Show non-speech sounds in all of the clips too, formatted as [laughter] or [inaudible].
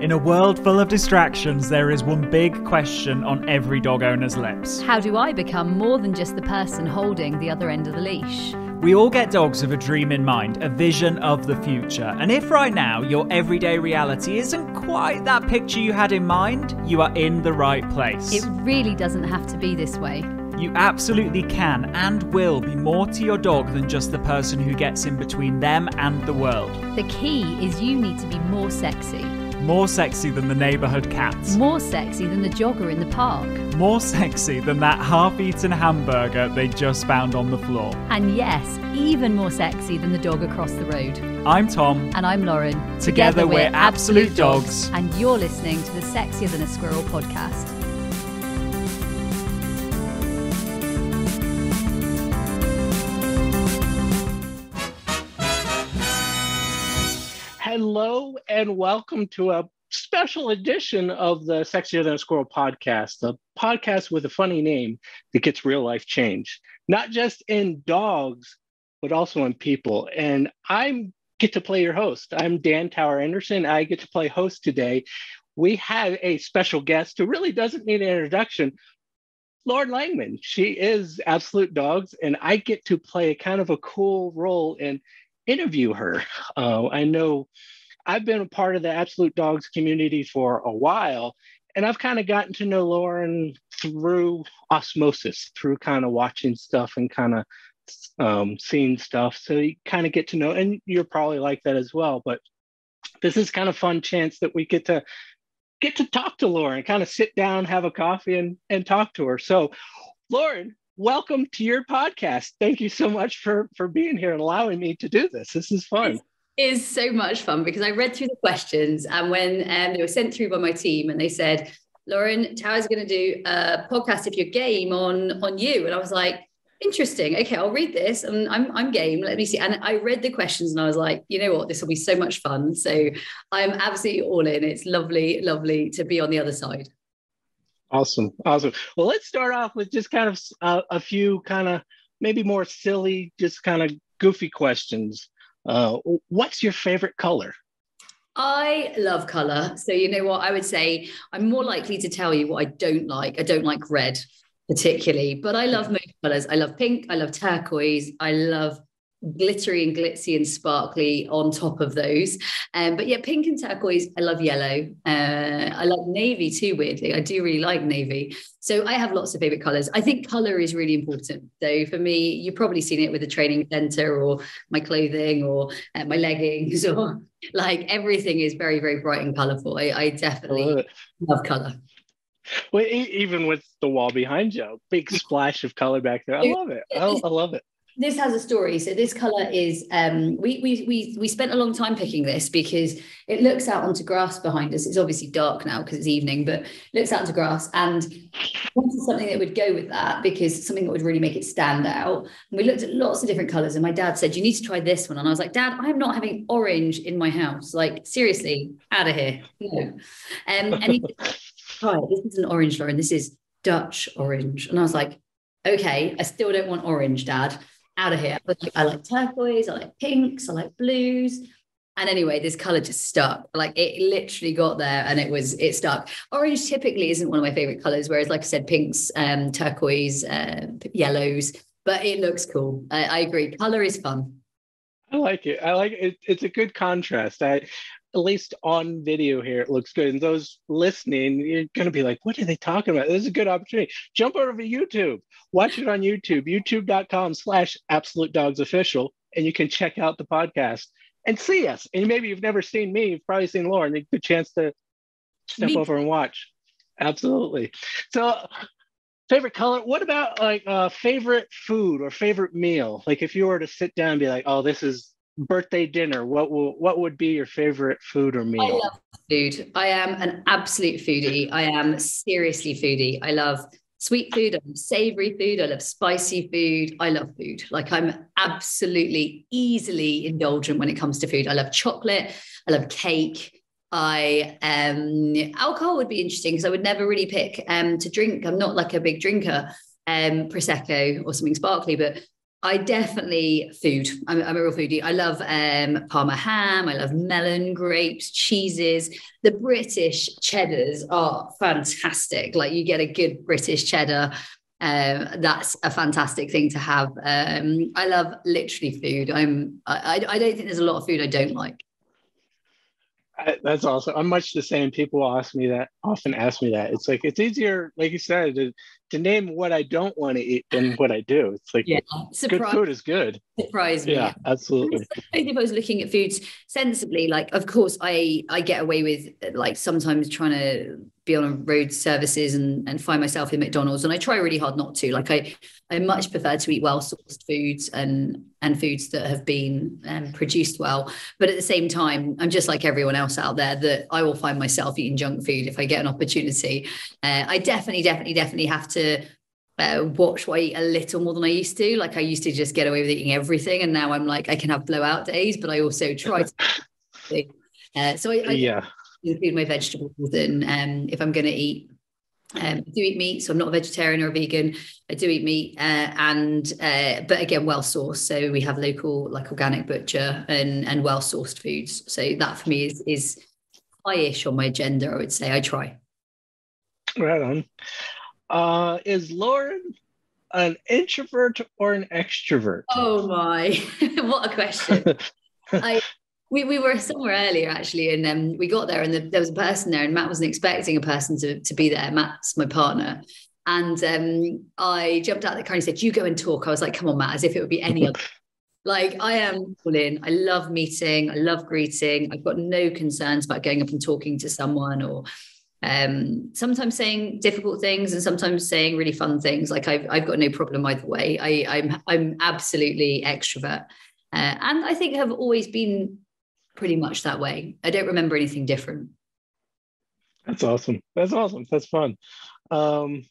In a world full of distractions, there is one big question on every dog owner's lips. How do I become more than just the person holding the other end of the leash? We all get dogs with a dream in mind, a vision of the future. And if right now your everyday reality isn't quite that picture you had in mind, you are in the right place. It really doesn't have to be this way. You absolutely can and will be more to your dog than just the person who gets in between them and the world. The key is you need to be more sexy. More sexy than the neighbourhood cat. More sexy than the jogger in the park. More sexy than that half eaten hamburger they just found on the floor. And yes, even more sexy than the dog across the road. I'm Tom. And I'm Lauren. Together, we're absolute dogs. And you're listening to the Sexier Than a Squirrel podcast. And welcome to a special edition of the Sexier Than a Squirrel podcast, a podcast with a funny name that gets real life change, not just in dogs, but also in people. And I get to play your host. I'm Dan Tower Anderson. I get to play host today. We have a special guest who really doesn't need an introduction. Lauren Langman. She is Absolute Dogs, and I get to play a kind of a cool role and interview her. Uh, I know I've been a part of the Absolute Dogs community for a while, and I've kind of gotten to know Lauren through osmosis, through kind of watching stuff and kind of um, seeing stuff. So you kind of get to know, and you're probably like that as well. But this is kind of fun chance that we get to get to talk to Lauren, kind of sit down, have a coffee, and and talk to her. So, Lauren, welcome to your podcast. Thank you so much for for being here and allowing me to do this. This is fun. Is so much fun because I read through the questions and when um, they were sent through by my team and they said, Lauren, Tower's going to do a podcast if you're game on on you, and I was like, interesting. Okay, I'll read this and I'm I'm game. Let me see. And I read the questions and I was like, you know what, this will be so much fun. So I'm absolutely all in. It's lovely, lovely to be on the other side. Awesome. Awesome. Well, let's start off with just kind of uh, a few kind of maybe more silly, just kind of goofy questions. Uh, what's your favorite color? I love color. So, you know what? I would say I'm more likely to tell you what I don't like. I don't like red particularly, but I love most colors. I love pink. I love turquoise. I love glittery and glitzy and sparkly on top of those. Um, but yeah, pink and turquoise, I love yellow. Uh, I like navy too, weirdly. I do really like navy. So I have lots of favorite colors. I think color is really important. So for me, you've probably seen it with the training center or my clothing or uh, my leggings [laughs] or like everything is very, very bright and colorful. I, I definitely love, love color. Well, even with the wall behind you, big [laughs] splash of color back there. I love it. I, I love it this has a story. So this color is um, we we we we spent a long time picking this because it looks out onto grass behind us. It's obviously dark now because it's evening, but looks out onto grass and wanted something that would go with that because something that would really make it stand out. And we looked at lots of different colors, and my dad said, "You need to try this one." And I was like, "Dad, I am not having orange in my house. Like seriously, out of here." No. Um, and he said, [laughs] "Hi, this is an orange, Lauren. This is Dutch orange." And I was like, "Okay, I still don't want orange, Dad." Out of here. I like turquoise, I like pinks, I like blues. And anyway, this color just stuck. Like it literally got there and it was, it stuck. Orange typically isn't one of my favorite colors, whereas, like I said, pinks, um, turquoise, uh, yellows, but it looks cool. I, I agree. Color is fun. I like it. I like it. It's a good contrast. I at least on video here, it looks good. And those listening, you're going to be like, what are they talking about? This is a good opportunity. Jump over to YouTube, watch it on YouTube, youtube.com slash absolute dogs official, and you can check out the podcast and see us. And maybe you've never seen me, you've probably seen Lauren. A good chance to step me. over and watch. Absolutely. So, favorite color. What about like uh, favorite food or favorite meal? Like if you were to sit down and be like, oh, this is birthday dinner, what will what would be your favorite food or meal? I love food. I am an absolute foodie. I am seriously foodie. I love sweet food, I love savory food, I love spicy food. I love food. Like I'm absolutely easily indulgent when it comes to food. I love chocolate, I love cake. I um alcohol would be interesting because I would never really pick um to drink. I'm not like a big drinker, um prosecco or something sparkly, but I definitely food. I'm, I'm, a real foodie. I love um, Parma ham. I love melon, grapes, cheeses. The British cheddars are fantastic. Like you get a good British cheddar. Um, that's a fantastic thing to have. Um, I love literally food. I'm. I, I don't think there's a lot of food I don't like. I, that's awesome. I'm much the same. People ask me that often ask me that. It's like it's easier, like you said, to, to name what I don't want to eat than what I do. It's like yeah, good food is good. Surprise me. Yeah, absolutely. If I was looking at foods sensibly, like of course I I get away with like sometimes trying to be on road services and, and find myself in McDonald's. And I try really hard not to. Like I, I much prefer to eat well sourced foods and and foods that have been um, produced well. But at the same time, I'm just like everyone else out there that I will find myself eating junk food if I get an opportunity. Uh, I definitely, definitely, definitely have to uh, watch what I eat a little more than I used to. Like I used to just get away with eating everything, and now I'm like I can have blowout days, but I also try to. [laughs] Uh, so I, I, yeah, include my vegetables and um, if I'm going to eat um, I do eat meat, so I'm not a vegetarian or a vegan. I do eat meat, uh, and uh, but again, well sourced. So we have local, like organic butcher and and well sourced foods. So that for me is is high-ish on my agenda. I would say I try. Right on. Uh, is Lauren an introvert or an extrovert? Oh my, [laughs] what a question! [laughs] I we, we were somewhere earlier actually, and um, we got there, and the, there was a person there, and Matt wasn't expecting a person to, to be there. Matt's my partner, and um, I jumped out of the car and said, "You go and talk." I was like, "Come on, Matt," as if it would be any other. [laughs] like I am all in. I love meeting. I love greeting. I've got no concerns about going up and talking to someone or um, sometimes saying difficult things and sometimes saying really fun things. Like I've, I've got no problem either way. I, I'm, I'm absolutely extrovert. Uh, and I think have always been pretty much that way. I don't remember anything different. That's awesome. That's awesome. That's fun. Um,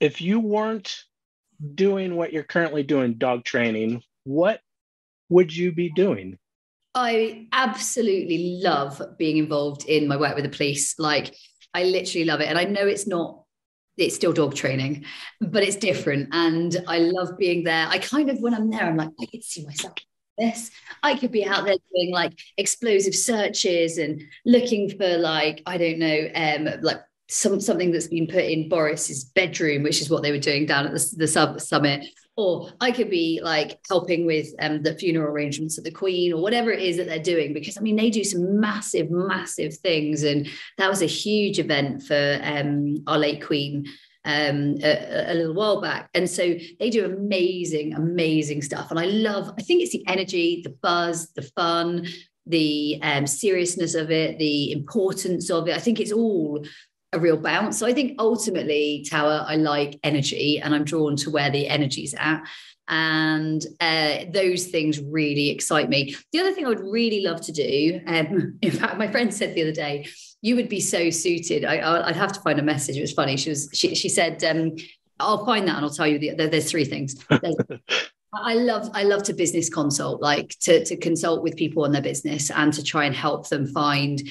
if you weren't doing what you're currently doing, dog training, what would you be doing? I absolutely love being involved in my work with the police. Like, I literally love it. And I know it's not, it's still dog training, but it's different. And I love being there. I kind of, when I'm there, I'm like, I could see myself this. I could be out there doing like explosive searches and looking for like, I don't know, um, like some something that's been put in Boris's bedroom, which is what they were doing down at the, the sub summit. Or I could be like helping with um, the funeral arrangements of the Queen or whatever it is that they're doing, because I mean, they do some massive, massive things. And that was a huge event for um, our late Queen um, a, a, little while back. And so they do amazing, amazing stuff. And I love, I think it's the energy, the buzz, the fun, the um, seriousness of it, the importance of it. I think it's all a real bounce. So I think ultimately, Tower, I like energy and I'm drawn to where the energy's at. And uh, those things really excite me. The other thing I would really love to do, um, [laughs] in fact, my friend said the other day, you would be so suited. I, would have to find a message. It was funny. She was she she said, um, "I'll find that and I'll tell you." The, there, there's three things. There's, [laughs] I love I love to business consult, like to to consult with people on their business and to try and help them find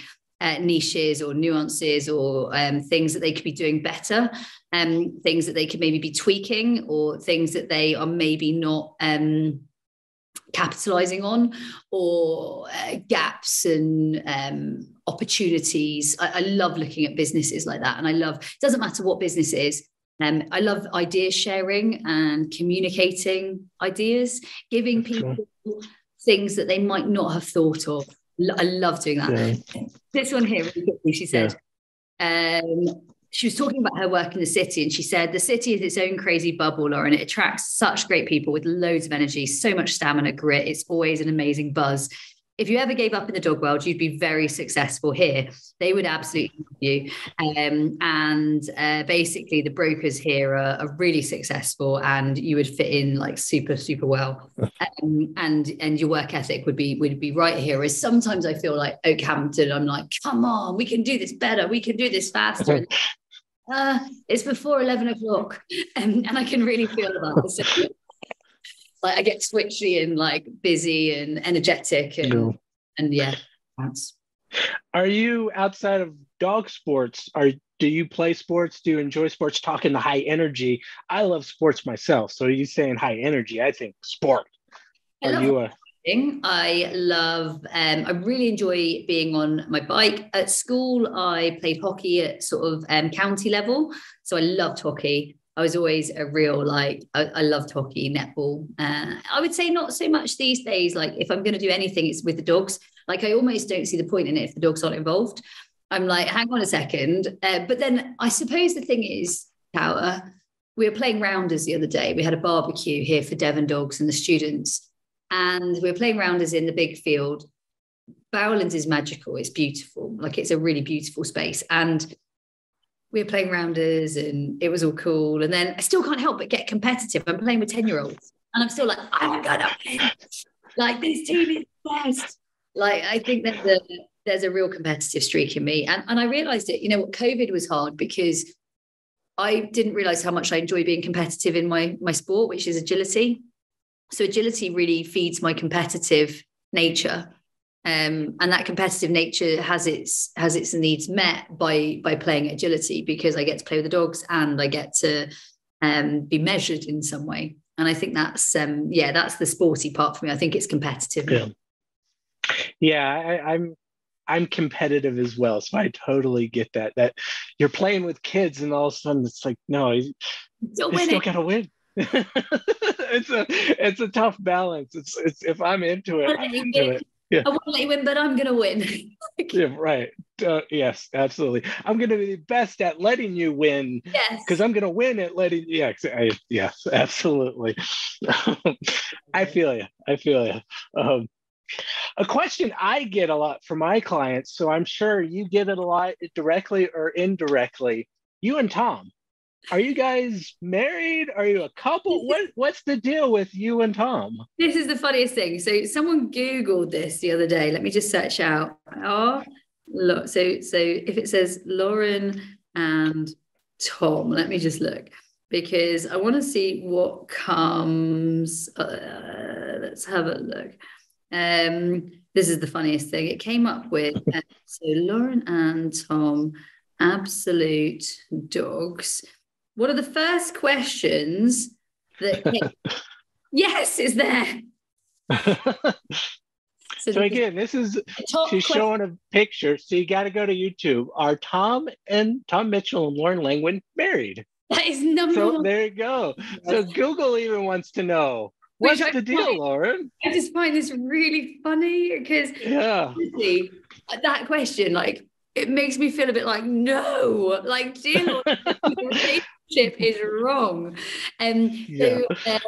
uh, niches or nuances or um, things that they could be doing better, um, things that they could maybe be tweaking or things that they are maybe not um, capitalizing on or uh, gaps and um, opportunities. I, I, love looking at businesses like that. And I love, it doesn't matter what business is. Um, I love idea sharing and communicating ideas, giving people things that they might not have thought of. I love doing that. Yeah. This one here, really quickly, she said, yeah. um, she was talking about her work in the city and she said the city is its own crazy bubble Lauren it attracts such great people with loads of energy so much stamina grit it's always an amazing buzz if you ever gave up in the dog world you'd be very successful here. They would absolutely love you. Um, and uh, basically the brokers here are, are, really successful and you would fit in like super super well. [laughs] Um, and and your work ethic would be would be right here. As sometimes i feel like Okehampton i'm like come on we can do this better. We can do this faster. [laughs] Uh, it's before 11 o'clock um, and I can really feel that. So, like I get switchy and like busy and energetic and, and yeah, that's. Are you outside of dog sports? Are do you play sports? Do you enjoy sports? Talking the high energy. I love sports myself. So you saying high energy? I think sport. I Are love you a I love, um, I really enjoy being on my bike. At school, I played hockey at sort of um, county level. So I loved hockey. I was always a real, like, I, I loved hockey, netball. Uh, I would say not so much these days. Like, if I'm going to do anything, it's with the dogs. Like, I almost don't see the point in it if the dogs aren't involved. I'm like, hang on a second. Uh, but then I suppose the thing is, Tower, we were playing rounders the other day. We had a barbecue here for Devon dogs and the students and we were playing rounders in the big field. Bowerland is magical. It's beautiful. Like it's a really beautiful space. And we were playing rounders and it was all cool. And then I still can't help but get competitive. I'm playing with 10 year olds and I'm still like, I'm gonna win. Like this team is best. Like I think that the, there's a real competitive streak in me. And, and I realized it, you know what, COVID was hard because I didn't realize how much I enjoy being competitive in my my sport, which is agility. So agility really feeds my competitive nature. Um, and that competitive nature has its has its needs met by by playing agility because I get to play with the dogs and I get to um, be measured in some way. And I think that's um, yeah, that's the sporty part for me. I think it's competitive. Yeah, yeah I, I'm I'm competitive as well, so I totally get that. That you're playing with kids, and all of a sudden it's like, no, you still, still gotta win. [laughs] it's a it's a tough balance. It's it's if I'm into it, I'm into it. Yeah. I won't let you win, but I'm gonna win. [laughs] yeah, right. Uh, yes, absolutely. I'm gonna be the best at letting you win. Yes. Because I'm gonna win at letting. Yeah. I, yes, [laughs] absolutely. I feel you. I feel you. Um, a question I get a lot from my clients, so I'm sure you get it a lot directly or indirectly. You and Tom, are you guys married? Are you a couple? What what's the deal with you and Tom? This is the funniest thing. So someone Googled this the other day. Let me just search out. Oh, look. So so if it says Lauren and Tom, let me just look because I want to see what comes. Uh, let's have a look. Um, this is the funniest thing. It came up with uh, so Lauren and Tom, absolute dogs one of the first questions that [laughs] yes is there. [laughs] so, so again, this is she's showing a picture. So you got to go to YouTube. Are Tom and Tom Mitchell and Lauren Langman married? That is number so one. there you go. So Google even wants to know what's Which the deal, find, Lauren? I just find this really funny because yeah, that question, like, it makes me feel a bit like no, like dear [laughs] [laughs] is wrong. Um, yeah. so, uh,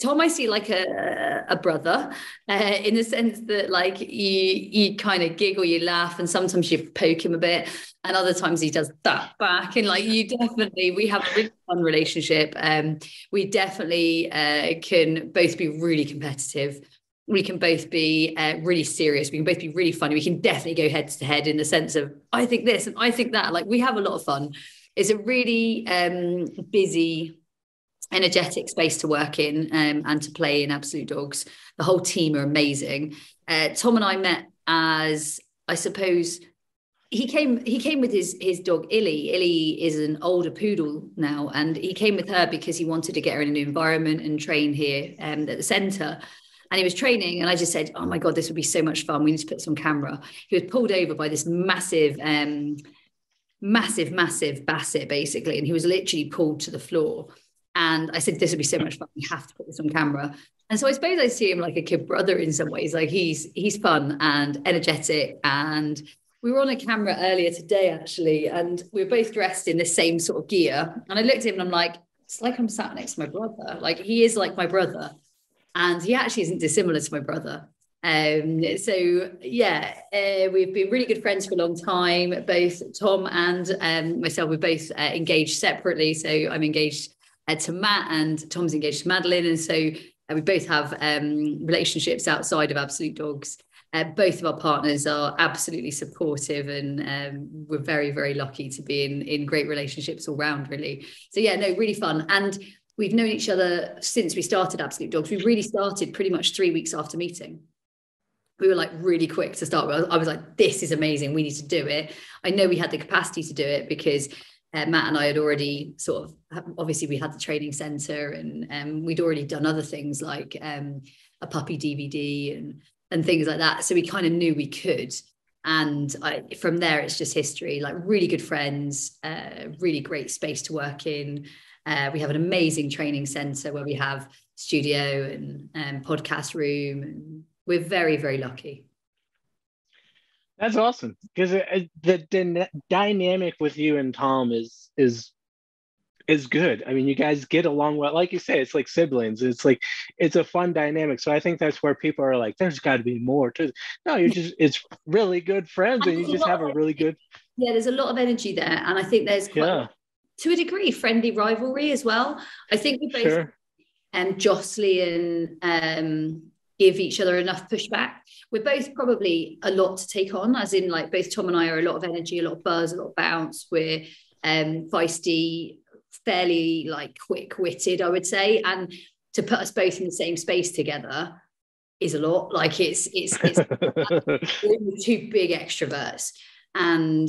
Tom, I see like a, a brother uh, in the sense that like you you kind of giggle, you laugh, and sometimes you poke him a bit, and other times he does that back. And like you definitely, we have a really fun relationship. Um, we definitely uh, can both be really competitive. We can both be uh, really serious. We can both be really funny. We can definitely go head to head in the sense of I think this and I think that. Like we have a lot of fun it's a really um, busy energetic space to work in um, and to play in absolute dogs. The whole team are amazing. Uh, tom and i met as i suppose he came he came with his his dog illy. Illy is an older poodle now and he came with her because he wanted to get her in a new environment and train here um, at the center and he was training and i just said oh my god this would be so much fun. We need to put on camera. He was pulled over by this massive um, massive, massive basset basically, and he was literally pulled to the floor. And I said, "This would be so much fun. We have to put this on camera." And so I suppose I see him like a kid brother in some ways. Like he's he's fun and energetic. And we were on a camera earlier today actually, and we were both dressed in the same sort of gear. And I looked at him and I'm like, "It's like I'm sat next to my brother. Like he is like my brother." And he actually isn't dissimilar to my brother. Um, so yeah, uh, we've been really good friends for a long time. Both Tom and um, myself, we're both uh, engaged separately. So I'm engaged uh, to Matt, and Tom's engaged to Madeline, and so uh, we both have um, relationships outside of Absolute Dogs. Uh, both of our partners are absolutely supportive, and um, we're very, very lucky to be in in great relationships all round. Really, so yeah, no, really fun and. We've known each other since we started Absolute Dogs. We really started pretty much three weeks after meeting we were like really quick to start with. I was like, this is amazing. We need to do it. I know we had the capacity to do it because uh, Matt and I had already sort of obviously we had the training center and um, we'd already done other things like um, a puppy DVD and and things like that. So we kind of knew we could. And I, from there, it's just history. Like really good friends, uh, really great space to work in. Uh, we have an amazing training center where we have studio and um, podcast room, and we're very very lucky. That's awesome because the, the dynamic with you and Tom is is is good. I mean, you guys get along well. Like you say, it's like siblings. It's like it's a fun dynamic. So I think that's where people are like, "There's got to be more to." No, you're just [laughs] it's really good friends, and you just have a really good. Yeah, there's a lot of energy there, and I think there's quite, yeah. to a degree friendly rivalry as well. I think we both sure. and um, Jocelyn um, give each other enough pushback. We're both probably a lot to take on, as in like both Tom and I are a lot of energy, a lot of buzz, a lot of bounce. We're um, feisty, fairly like quick-witted, I would say, and to put us both in the same space together is a lot. Like it's it's, it's [laughs] two big extroverts, and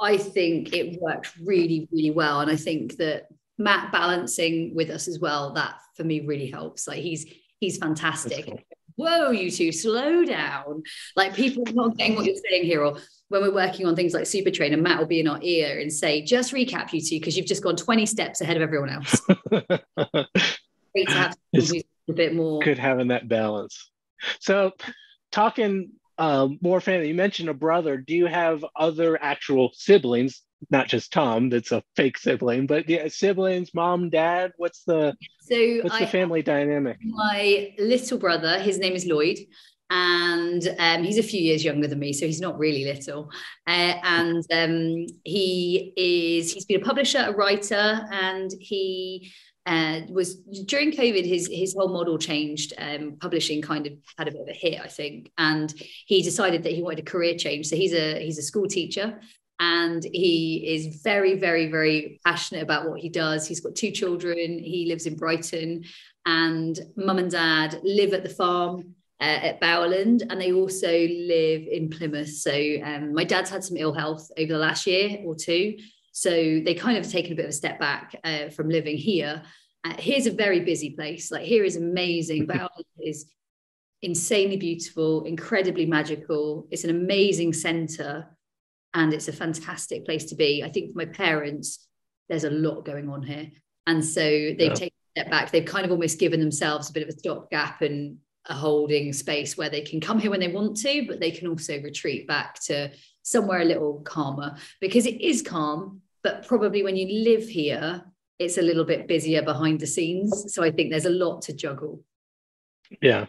I think it worked really really well. And I think that Matt balancing with us as well, that for me really helps. Like he's he's fantastic. Cool. Whoa, you two, slow down. Like people not getting what you're saying here, or when we're working on things like Super Trainer, Matt will be in our ear and say, just recap you two, because you've just gone 20 steps ahead of everyone else. [laughs] Great to have a bit more. Good having that balance. So talking um, more family, you mentioned a brother. Do you have other actual siblings not just Tom, that's a fake sibling, but yeah, siblings, mom, dad. What's the so what's I, the family dynamic? My little brother, his name is Lloyd, and um, he's a few years younger than me, so he's not really little. Uh, and um, he is he's been a publisher, a writer, and he uh, was during COVID, his his whole model changed. Um, publishing kind of had a bit of a hit, I think, and he decided that he wanted a career change. So he's a he's a school teacher, and he is very very very passionate about what he does he's got two children he lives in brighton and mum and dad live at the farm uh, at Bowerland, and they also live in Plymouth. So um, my dad's had some ill health over the last year or two, so they kind of taken a bit of a step back uh, from living here. Uh, here's a very busy place. Like here is amazing. [laughs] Bowerland is insanely beautiful, incredibly magical. It's an amazing centre and it's a fantastic place to be. I think for my parents, there's a lot going on here. And so they've yeah. taken a step back. They've kind of almost given themselves a bit of a stopgap and a holding space where they can come here when they want to, but they can also retreat back to somewhere a little calmer because it is calm. But probably when you live here, it's a little bit busier behind the scenes. So I think there's a lot to juggle. Yeah,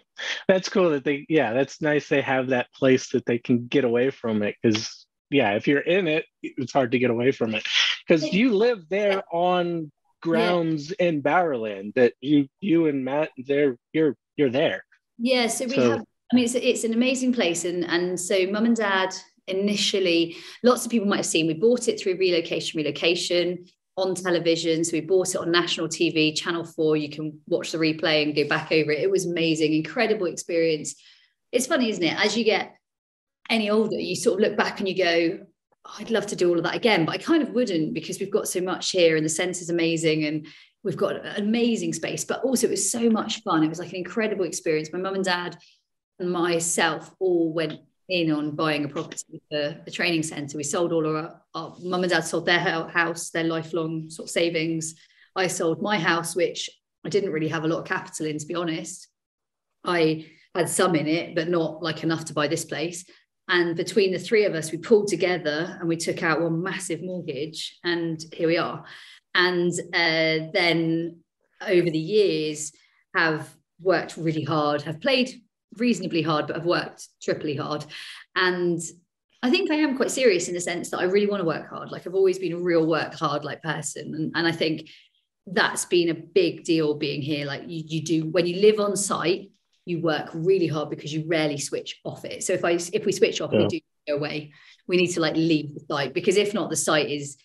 that's cool that they, yeah, that's nice they have that place that they can get away from it because yeah, if you're in it, it's hard to get away from it because you live there on grounds yeah. in Bowerland that you you and Matt there you're you're there. Yeah, so we so, have. I mean, it's it's an amazing place, and and so mum and dad initially, lots of people might have seen. We bought it through relocation, relocation on television. So we bought it on national TV, Channel Four. You can watch the replay and go back over it. It was amazing, incredible experience. It's funny, isn't it? As you get any older, you sort of look back and you go, I'd love to do all of that again, but I kind of wouldn't because we've got so much here and the sense is amazing and we've got an amazing space. But also, it was so much fun. It was like an incredible experience. My mum and dad and myself all went in on buying a property for a training centre. We sold all our, our mum and dad sold their house, their lifelong sort of savings. I sold my house, which I didn't really have a lot of capital in, to be honest. I had some in it, but not like enough to buy this place. And between the three of us, we pulled together and we took out one massive mortgage, and here we are. And uh, then over the years, have worked really hard, have played reasonably hard, but have worked triply hard. And I think I am quite serious in the sense that I really want to work hard. Like I've always been a real work hard like person. And, and I think that's been a big deal being here. Like you, you do when you live on site, you work really hard because you rarely switch off it. So if I if we switch off, yeah. we do go away. We need to like leave the site because if not, the site is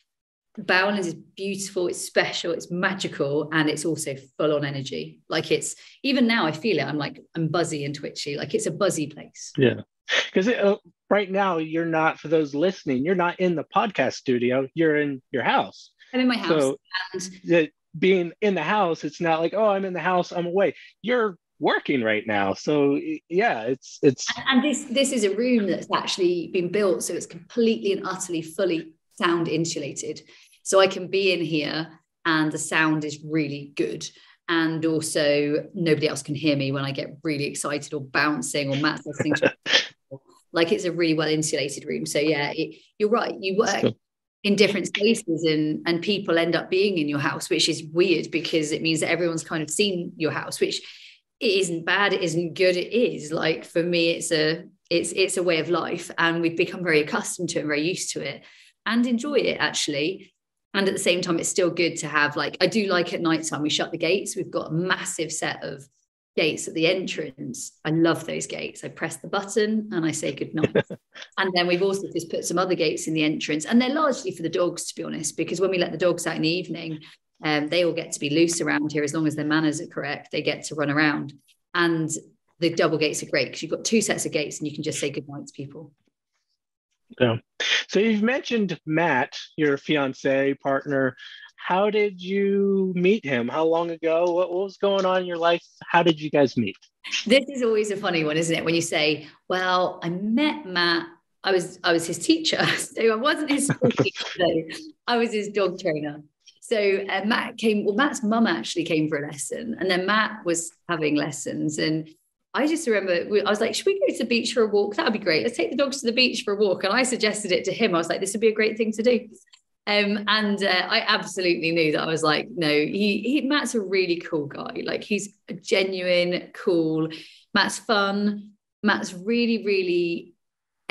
Bowerland is beautiful, it's special, it's magical, and it's also full on energy. Like it's even now, I feel it. I'm like I'm buzzy and twitchy. Like it's a buzzy place. Yeah, because uh, right now you're not for those listening. You're not in the podcast studio. You're in your house. I'm in my house. So and the, being in the house, it's not like, oh, I'm in the house, I'm away. You're working right now. So yeah, it's it's and this this is a room that's actually been built so it's completely and utterly fully sound insulated. So I can be in here and the sound is really good. And also nobody else can hear me when I get really excited or bouncing or Matt's listening to [laughs] like it's a really well insulated room. So yeah, it, you're right. You work in different spaces and and people end up being in your house, which is weird because it means that everyone's kind of seen your house, which it isn't bad, it isn't good, it is. Like for me, it's a it's it's a way of life and we've become very accustomed to it and very used to it and enjoy it actually. And at the same time it's still good to have like i do like at night time we shut the gates. We've got a massive set of gates at the entrance. I love those gates. I press the button and i say good night. [laughs] And then we've also just put some other gates in the entrance and they're largely for the dogs to be honest because when we let the dogs out in the evening um, they all get to be loose around here as long as their manners are correct they get to run around and the double gates are great because you've got two sets of gates and you can just say good night to people yeah. So you've mentioned Matt, your fiance partner. How did you meet him? How long ago? What, what was going on in your life? How did you guys meet? This is always a funny one, isn't it? When you say, "Well, I met Matt. I was I was his teacher, [laughs] so I wasn't his [laughs] teacher. I was his dog trainer." So uh, Matt came. Well, Matt's mum actually came for a lesson, and then Matt was having lessons, and I just remember I was like, should we go to the beach for a walk? That would be great. Let's take the dogs to the beach for a walk. And I suggested it to him. I was like, this would be a great thing to do. Um, and uh, I absolutely knew that I was like, no, he, he Matt's a really cool guy. Like he's a genuine, cool. Matt's fun. Matt's really, really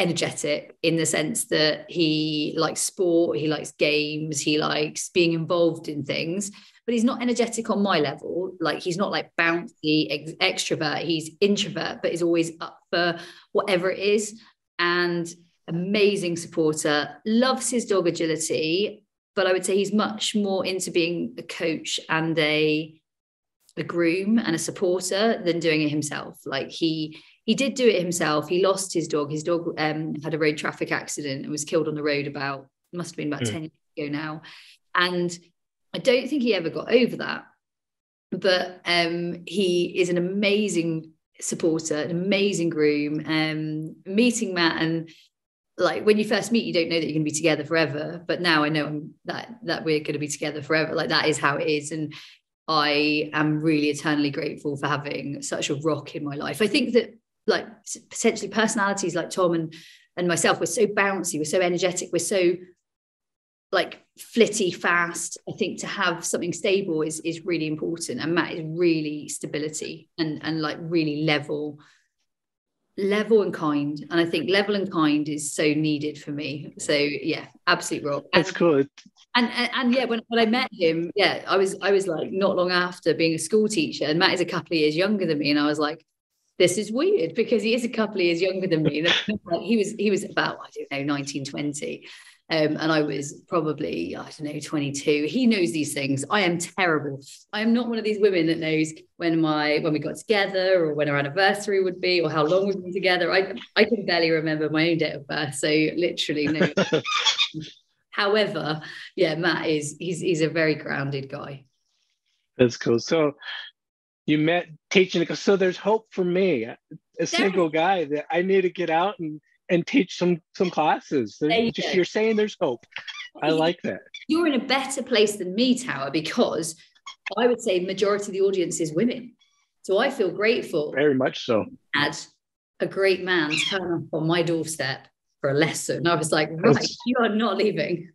energetic in the sense that he likes sport, he likes games, he likes being involved in things but he's not energetic on my level. Like he's not like bouncy ex- extrovert. He's introvert, but is always up for whatever it is. And amazing supporter, loves his dog agility, but I would say he's much more into being a coach and a a groom and a supporter than doing it himself. Like he he did do it himself. He lost his dog. His dog um, had a road traffic accident and was killed on the road about must have been about mm. 10 years ago now. And I don't think he ever got over that. But um, he is an amazing supporter, an amazing groom. Um, meeting Matt and like when you first meet, you don't know that you're going to be together forever. But now I know that that we're going to be together forever. Like that is how it is, and I am really eternally grateful for having such a rock in my life. I think that like potentially personalities like Tom and and myself, we're so bouncy, we're so energetic, we're so like flitty fast. I think to have something stable is is really important and matt is really stability and and like really level level and kind. And i think level and kind is so needed for me. So yeah absolute rock that's cool and, and and yeah when, when i met him yeah i was i was like not long after being a school teacher and matt is a couple of years younger than me and i was like this is weird because he is a couple of years younger than me he was he was about i don't know 19 20 um, and I was probably, I don't know, 22. He knows these things. I am terrible. I am not one of these women that knows when my when we got together or when our anniversary would be or how long we've been together. I I can barely remember my own date of birth. So literally no. [laughs] However, yeah, Matt is he's he's a very grounded guy. That's cool. So you met teaching so there's hope for me a single guy that i need to get out and and teach some some classes. You just, you're saying there's hope. I like that. You're in a better place than me, Tower, because I would say majority of the audience is women. So I feel grateful. Very much so. Had a great man turn up on my doorstep for a lesson. I was like, right, That's... you are not leaving.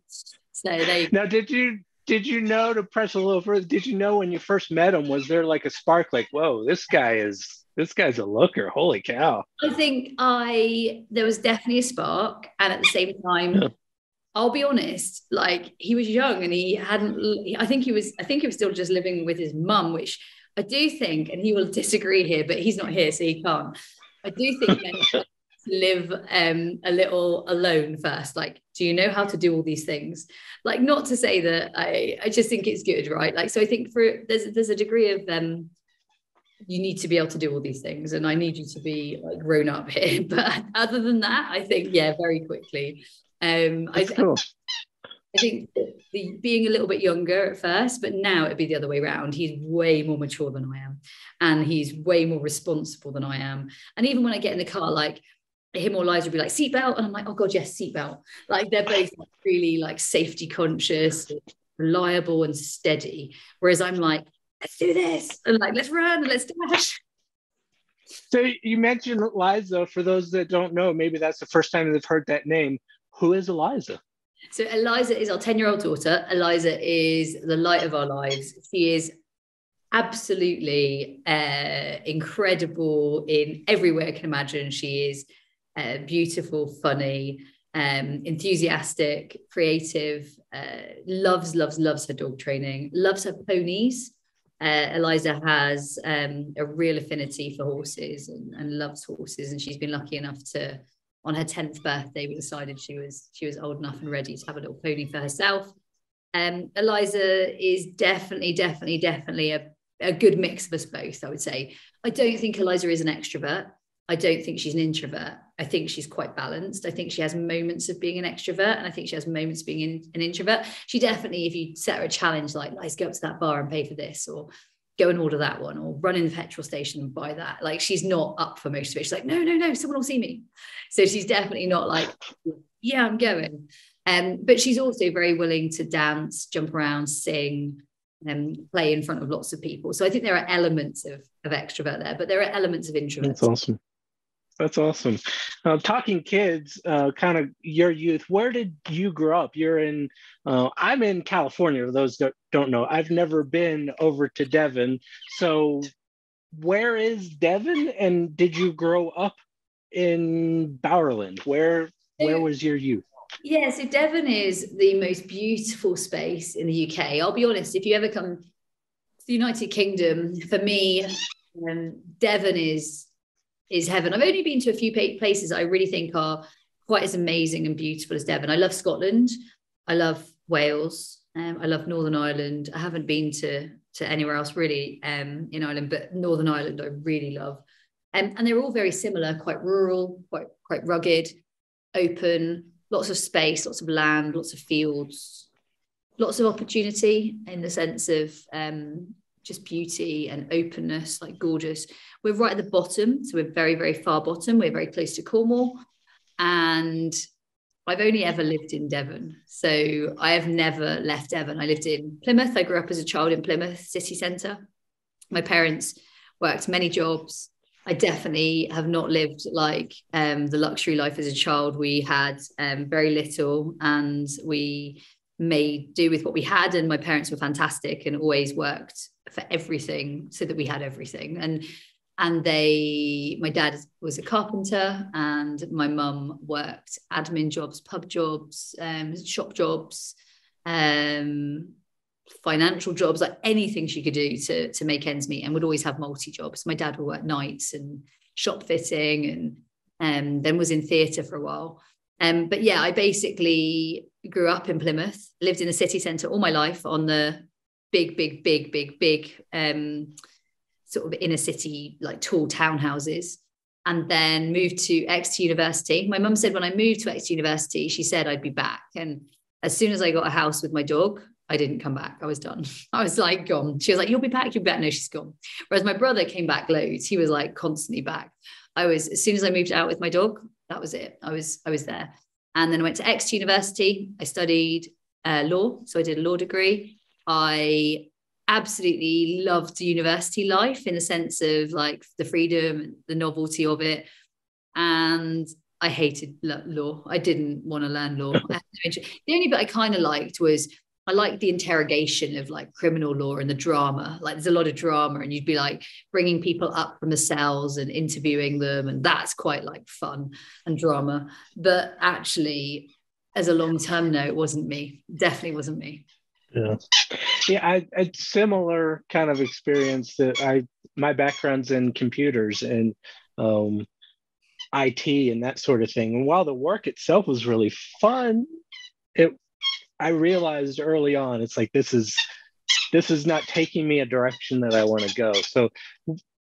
So they now did you did you know to press a little further? Did you know when you first met him? Was there like a spark? Like, whoa, this guy is this guy's a looker. Holy cow. I think I there was definitely a spark. And at the same time, yeah. I'll be honest, like he was young and he hadn't I think he was I think he was still just living with his mum, which I do think, and he will disagree here, but he's not here, so he can't. I do think [laughs] live um, a little alone first. Like, do you know how to do all these things? Like, not to say that I, I just think it's good, right? Like, so I think for there's there's a degree of um, you need to be able to do all these things and i need you to be like grown up here [laughs] but other than that i think yeah very quickly um I, cool. I think the being a little bit younger at first, but now it'd be the other way around. He's way more mature than I am, and he's way more responsible than I am. And even when I get in the car, like him or Liza would be like seatbelt, and I'm like, oh god, yes, seatbelt. Like they're both really like safety conscious, reliable, and steady. Whereas I'm like, let's do this, and like let's run, and let's dash. So you mentioned Eliza. For those that don't know, maybe that's the first time they've heard that name. Who is Eliza? So Eliza is our 10-year-old daughter. Eliza is the light of our lives. She is absolutely uh, incredible in every way I can imagine. She is uh, beautiful, funny, um, enthusiastic, creative, uh, loves, loves, loves her dog training, loves her ponies. Uh, Eliza has um, a real affinity for horses and, and loves horses, and she's been lucky enough to on her 10th birthday, we decided she was she was old enough and ready to have a little pony for herself. Um, Eliza is definitely, definitely, definitely a, a good mix of us both, I would say. I don't think Eliza is an extrovert. I don't think she's an introvert. I think she's quite balanced. I think she has moments of being an extrovert and I think she has moments of being in, an introvert. She definitely, if you set her a challenge like, let's go up to that bar and pay for this, or go and order that one or run in the petrol station and buy that. Like she's not up for most of it. She's like, no, no, no, someone will see me. So she's definitely not like, yeah, I'm going. Um, but she's also very willing to dance, jump around, sing, and um, play in front of lots of people. So I think there are elements of, of extrovert there, but there are elements of introvert. That's awesome. That's awesome. Uh, talking kids, uh, kind of your youth. Where did you grow up? You're in. Uh, I'm in California. For those that don't know, I've never been over to Devon. So, where is Devon? And did you grow up in Bowerland? Where Where was your youth? Yeah, so Devon is the most beautiful space in the UK. I'll be honest. If you ever come to the United Kingdom, for me, um, Devon is is heaven. I've only been to a few places I really think are quite as amazing and beautiful as Devon. I love Scotland. I love Wales. Um, I love Northern Ireland. I haven't been to to anywhere else really um, in Ireland, but Northern Ireland I really love. Um, and they're all very similar, quite rural, quite quite rugged, open, lots of space, lots of land, lots of fields, lots of opportunity in the sense of um, just beauty and openness, like gorgeous. We're right at the bottom, so we're very, very far bottom. We're very close to Cornwall. And I've only ever lived in Devon. So I have never left Devon. I lived in Plymouth. I grew up as a child in Plymouth city centre. My parents worked many jobs. I definitely have not lived like um, the luxury life as a child. We had um, very little and we made do with what we had. And my parents were fantastic and always worked for everything so that we had everything and and they my dad was a carpenter and my mum worked admin jobs pub jobs um, shop jobs um, financial jobs like anything she could do to to make ends meet and would always have multi jobs my dad would work nights and shop fitting and um, then was in theatre for a while um, but yeah i basically grew up in plymouth lived in the city centre all my life on the big, big, big, big, big um, sort of inner city, like tall townhouses. And then moved to Exeter University. My mum said when I moved to Exeter University, she said I'd be back. And as soon as I got a house with my dog, I didn't come back. I was done. [laughs] I was like gone. She was like, "You'll be back. You'll be back." No, she's gone. Whereas my brother came back loads. He was like constantly back. I was as soon as I moved out with my dog. That was it. I was I was there. And then I went to Exeter University. I studied uh, law, so I did a law degree. I absolutely loved university life in the sense of like the freedom, and the novelty of it. And I hated law. I didn't want to learn law. [laughs] the only bit I kind of liked was I like the interrogation of like criminal law and the drama. Like there's a lot of drama, and you'd be like bringing people up from the cells and interviewing them, and that's quite like fun and drama. But actually, as a long term no, it wasn't me. Definitely wasn't me. Yeah, yeah, I, a similar kind of experience that I my background's in computers and um, IT and that sort of thing. And while the work itself was really fun, it I realized early on it's like this is this is not taking me a direction that I want to go. So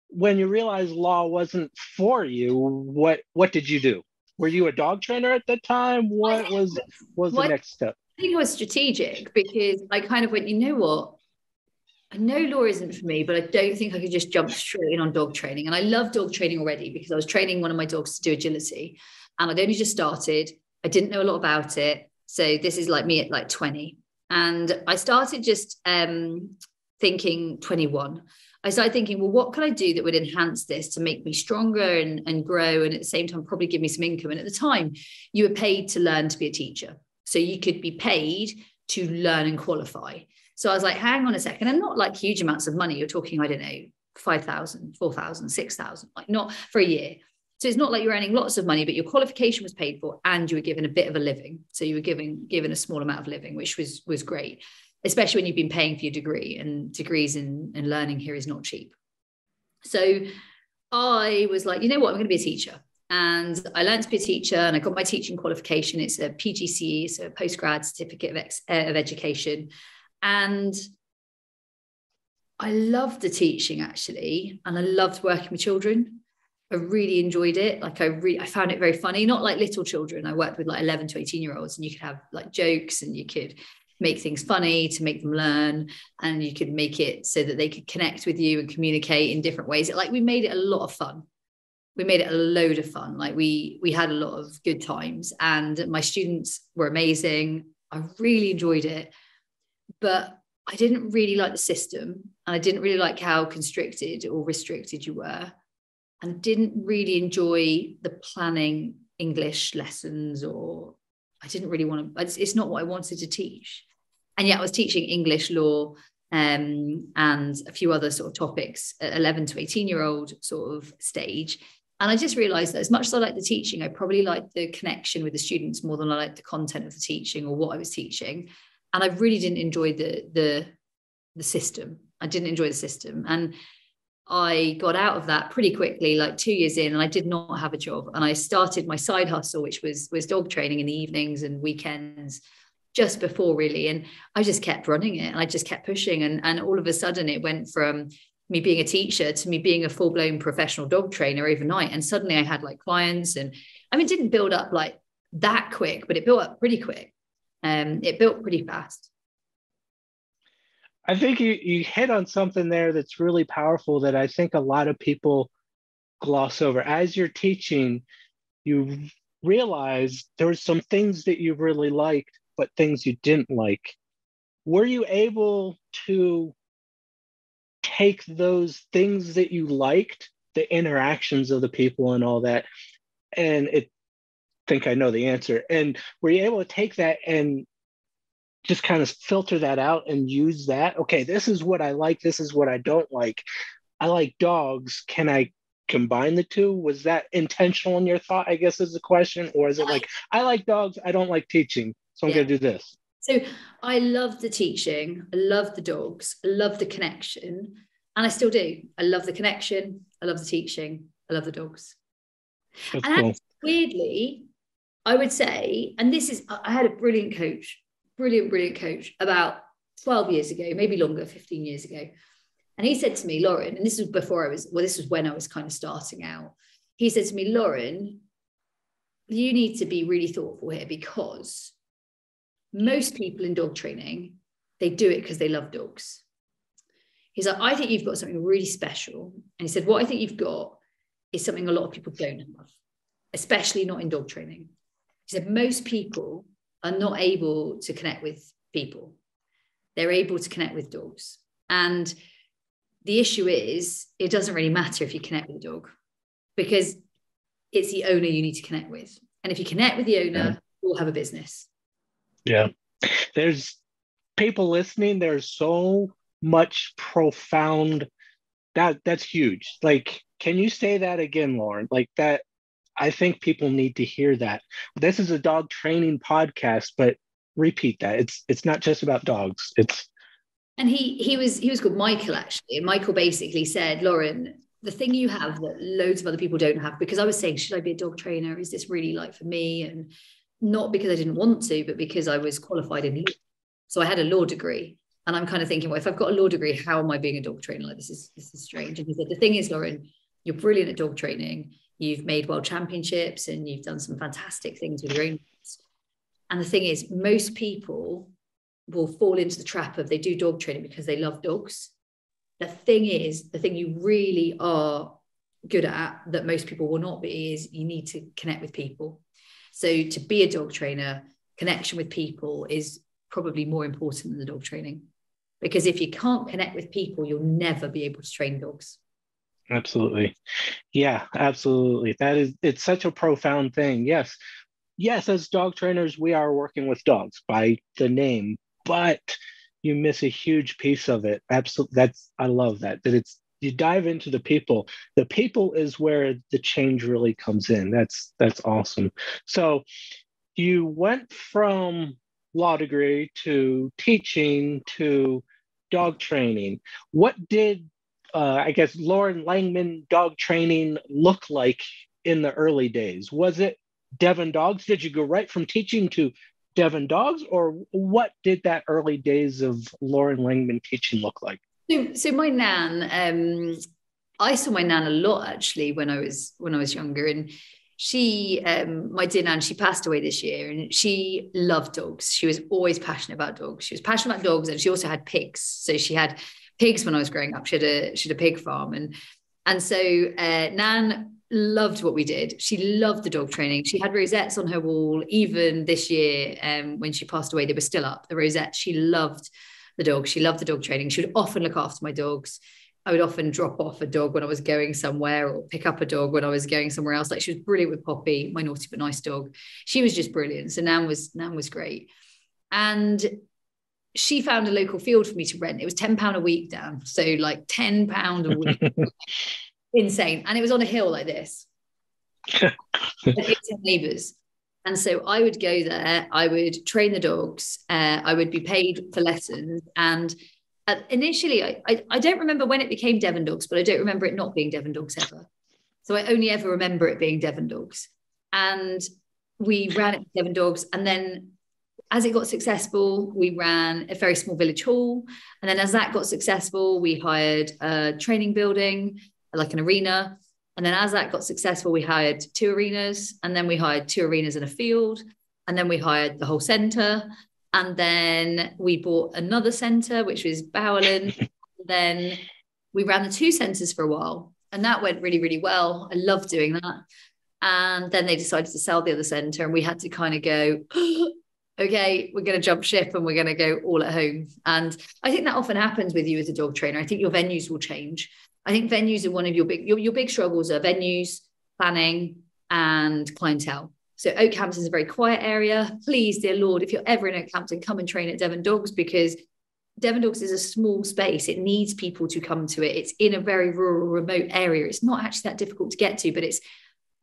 when you realize law wasn't for you, what what did you do? Were you a dog trainer at that time? What was was the next step? I think it was strategic because I kind of went, you know what? I know law isn't for me, but I don't think I could just jump straight in on dog training. And I love dog training already because I was training one of my dogs to do agility and I'd only just started. I didn't know a lot about it. So this is like me at like 20. And I started just um, thinking 21. I started thinking, well, what could I do that would enhance this to make me stronger and, and grow and at the same time probably give me some income? And at the time, you were paid to learn to be a teacher. So you could be paid to learn and qualify. So I was like, hang on a second, and not like huge amounts of money. You're talking, I don't know, 5,000, 4,000, 6,000, like not for a year. So it's not like you're earning lots of money, but your qualification was paid for and you were given a bit of a living. So you were given given a small amount of living, which was was great, especially when you've been paying for your degree and degrees in, in learning here is not cheap. So I was like, you know what, I'm going to be a teacher. And I learned to be a teacher and I got my teaching qualification. It's a PGCE, so a postgrad certificate of, ex, uh, of education. And I loved the teaching actually. And I loved working with children. I really enjoyed it. Like I really, I found it very funny. Not like little children. I worked with like 11 to 18 year olds and you could have like jokes and you could make things funny to make them learn and you could make it so that they could connect with you and communicate in different ways. Like we made it a lot of fun we made it a load of fun. Like we we had a lot of good times, and my students were amazing. I really enjoyed it, but I didn't really like the system, and I didn't really like how constricted or restricted you were, and didn't really enjoy the planning English lessons, or I didn't really want to. It's, it's not what I wanted to teach, and yet I was teaching English law um, and a few other sort of topics at 11 to 18 year old sort of stage and I just realized that as much as I like the teaching, I probably like the connection with the students more than I like the content of the teaching or what I was teaching. And I really didn't enjoy the the the system. I didn't enjoy the system. And I got out of that pretty quickly, like two years in, and I did not have a job. And I started my side hustle, which was was dog training in the evenings and weekends, just before really. And I just kept running it, and I just kept pushing. And and all of a sudden, it went from me being a teacher to me being a full blown professional dog trainer overnight. And suddenly I had like clients, and I mean, it didn't build up like that quick, but it built up pretty quick. Um, it built pretty fast. I think you, you hit on something there that's really powerful that I think a lot of people gloss over. As you're teaching, you realize there were some things that you really liked, but things you didn't like. Were you able to take those things that you liked, the interactions of the people and all that, and it think I know the answer. And were you able to take that and just kind of filter that out and use that? Okay, this is what I like, this is what I don't like. I like dogs. Can I combine the two? Was that intentional in your thought? I guess is the question. Or is it like, I like dogs, I don't like teaching, so I'm yeah. going to do this? So I love the teaching, I love the dogs, I love the connection, and I still do. I love the connection, I love the teaching, I love the dogs. That's and cool. weirdly, I would say, and this is, I had a brilliant coach, brilliant, brilliant coach about 12 years ago, maybe longer, 15 years ago. And he said to me, Lauren, and this was before I was, well, this was when I was kind of starting out. He said to me, Lauren, you need to be really thoughtful here because most people in dog training, they do it because they love dogs. He's like, I think you've got something really special. And he said, What I think you've got is something a lot of people don't have, especially not in dog training. He said, Most people are not able to connect with people, they're able to connect with dogs. And the issue is, it doesn't really matter if you connect with a dog because it's the owner you need to connect with. And if you connect with the owner, yeah. you'll have a business. Yeah. There's people listening, there's so much profound that that's huge. Like, can you say that again, Lauren? Like that I think people need to hear that. This is a dog training podcast, but repeat that. It's it's not just about dogs. It's and he he was he was called Michael actually. And Michael basically said, Lauren, the thing you have that loads of other people don't have, because I was saying, should I be a dog trainer? Is this really like for me? And not because I didn't want to, but because I was qualified in law. So I had a law degree. And I'm kind of thinking, well, if I've got a law degree, how am I being a dog trainer? Like this is this is strange. And he said, the thing is, Lauren, you're brilliant at dog training. You've made world championships and you've done some fantastic things with your own. And the thing is, most people will fall into the trap of they do dog training because they love dogs. The thing is, the thing you really are good at that most people will not be is you need to connect with people. So to be a dog trainer, connection with people is probably more important than the dog training. Because if you can't connect with people, you'll never be able to train dogs. Absolutely. Yeah, absolutely. That is it's such a profound thing. Yes. Yes, as dog trainers, we are working with dogs by the name, but you miss a huge piece of it. Absolutely. That's I love that. That it's you dive into the people. The people is where the change really comes in. That's that's awesome. So you went from law degree to teaching to dog training. What did uh, I guess Lauren Langman dog training look like in the early days? Was it Devon Dogs? Did you go right from teaching to Devon Dogs, or what did that early days of Lauren Langman teaching look like? So, so my nan, um, I saw my nan a lot actually when I was when I was younger, and she, um, my dear nan, she passed away this year, and she loved dogs. She was always passionate about dogs. She was passionate about dogs, and she also had pigs. So she had pigs when I was growing up. She had a she had a pig farm, and and so uh, Nan loved what we did. She loved the dog training. She had rosettes on her wall. Even this year, um, when she passed away, they were still up. The rosettes. She loved the dog. She loved the dog training. She would often look after my dogs. I would often drop off a dog when I was going somewhere or pick up a dog when I was going somewhere else. Like she was brilliant with Poppy, my naughty but nice dog. She was just brilliant. So Nan was Nan was great. And she found a local field for me to rent. It was £10 a week down. So like £10 a week. [laughs] Insane. And it was on a hill like this. [laughs] neighbors. And so I would go there, I would train the dogs, uh, I would be paid for lessons. And uh, initially, I, I, I, don't remember when it became Devon Dogs, but I don't remember it not being Devon Dogs ever. So I only ever remember it being Devon Dogs. And we ran it Devon Dogs. And then as it got successful, we ran a very small village hall. And then as that got successful, we hired a training building, like an arena. And then as that got successful, we hired two arenas. And then we hired two arenas in a field. And then we hired the whole centre. And then we bought another centre, which was Bowerland. [laughs] then we ran the two centres for a while. And that went really, really well. I loved doing that. And then they decided to sell the other centre. And we had to kind of go, [gasps] oh, okay, we're going to jump ship and we're going to go all at home. And I think that often happens with you as a dog trainer. I think your venues will change. I think venues are one of your big your, your big struggles are venues, planning, and clientele. So Okehampton is a very quiet area. Please, dear Lord, if you're ever in Okehampton, come and train at Devon Dogs because Devon Dogs is a small space. It needs people to come to it. It's in a very rural, remote area. It's not actually that difficult to get to, but it's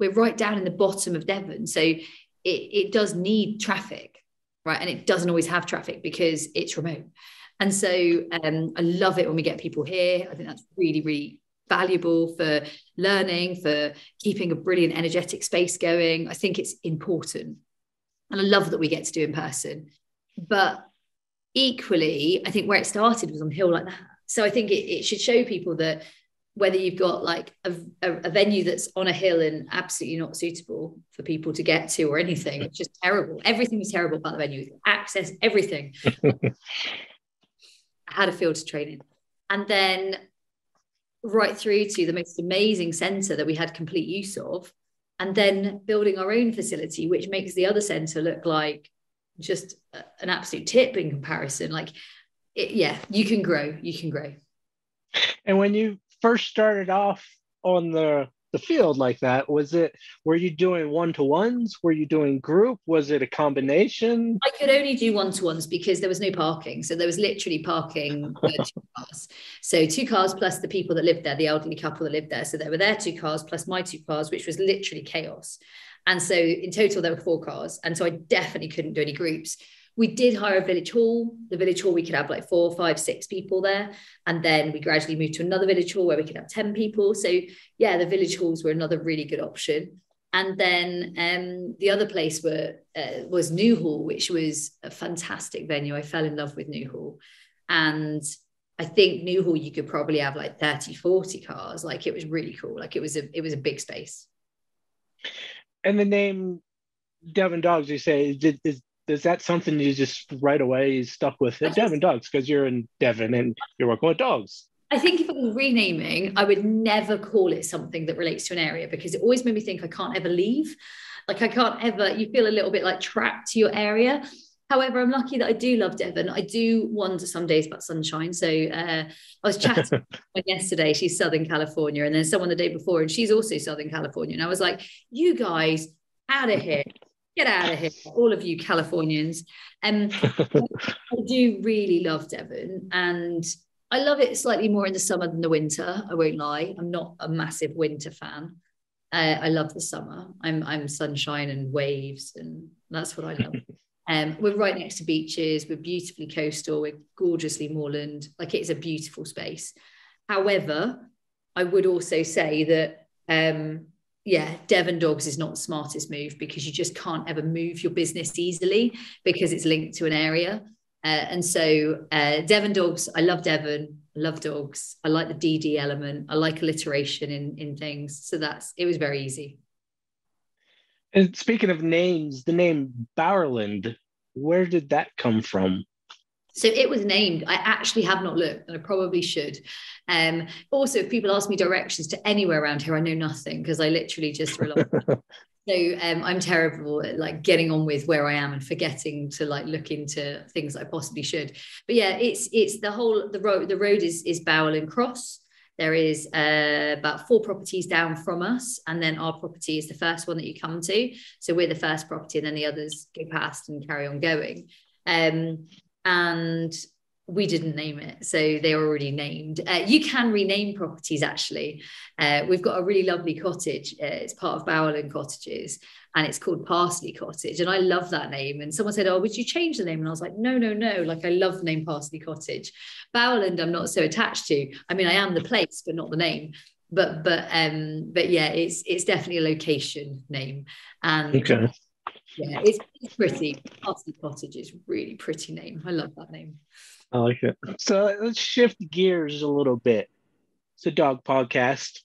we're right down in the bottom of Devon. So it, it does need traffic right? And it doesn't always have traffic because it's remote. And so um, I love it when we get people here. I think that's really, really valuable for learning, for keeping a brilliant energetic space going. I think it's important. And I love that we get to do in person. But equally, I think where it started was on hill like that. So I think it, it should show people that whether you've got like a, a, venue that's on a hill and absolutely not suitable for people to get to or anything. It's just terrible. Everything was terrible about the venue. Access everything. I [laughs] had a field to train in and then right through to the most amazing center that we had complete use of and then building our own facility which makes the other center look like just an absolute tip in comparison. Like it, yeah you can grow you can grow. And when you first started off on the the field like that was it were you doing one-to-ones? Were you doing group? Was it a combination? I could only do one-to-ones because there was no parking. So there was literally parking two [laughs] cars. So two cars plus the people that lived there the elderly couple that lived there. So there were their two cars plus my two cars which was literally chaos. And so in total there were four cars. And so i definitely couldn't do any groups we did hire a village hall. The village hall, we could have like four, five, six people there. And then we gradually moved to another village hall where we could have 10 people. So, yeah, the village halls were another really good option. And then um, the other place were, uh, was Newhall, which was a fantastic venue. I fell in love with Newhall. And I think Newhall, you could probably have like 30, 40 cars. Like it was really cool. Like it was a, it was a big space. And the name Devon Dogs, you say, is, is is that something you just right away stuck with just, Devon dogs because you're in Devon and you're working with dogs? I think if it was renaming, I would never call it something that relates to an area because it always made me think I can't ever leave. Like I can't ever, you feel a little bit like trapped to your area. However, I'm lucky that I do love Devon. I do wonder some days about sunshine. So uh, I was chatting [laughs] yesterday. She's Southern California, and then someone the day before, and she's also Southern California. And I was like, "You guys, out of here! Get out of here, [laughs] all of you Californians!" Um, [laughs] I do really love Devon, and I love it slightly more in the summer than the winter. I won't lie. I'm not a massive winter fan. Uh, I love the summer. I'm I'm sunshine and waves, and that's what I love. [laughs] Um, we're right next to beaches. We're beautifully coastal. We're gorgeously moorland. Like it's a beautiful space. However, I would also say that um, yeah, Devon Dogs is not the smartest move because you just can't ever move your business easily because it's linked to an area. Uh, and so uh, Devon Dogs, I love Devon. I love dogs. I like the DD element. I like alliteration in in things. So that's it was very easy. And speaking of names, the name Bowerland, where did that come from? So it was named. I actually have not looked, and I probably should. Um, also, if people ask me directions to anywhere around here, I know nothing because I literally just rely. [laughs] so um, I'm terrible at like getting on with where I am and forgetting to like look into things I possibly should. But yeah, it's it's the whole the road. The road is is Bowerland Cross. There is uh, about four properties down from us, and then our property is the first one that you come to. So we're the first property, and then the others go past and carry on going. Um, and we didn't name it, so they're already named. Uh, you can rename properties actually. Uh, we've got a really lovely cottage. Uh, it's part of Bowerland Cottages, and it's called Parsley Cottage. And I love that name. And someone said, "Oh, would you change the name?" And I was like, "No, no, no. Like I love the name Parsley Cottage. Bowerland, I'm not so attached to. I mean, I am the place, but not the name." But but um but yeah, it's it's definitely a location name. And okay yeah, it's, it's pretty. Parsley Cottage is really pretty name. I love that name. I like it. So let's shift gears a little bit. It's a dog podcast.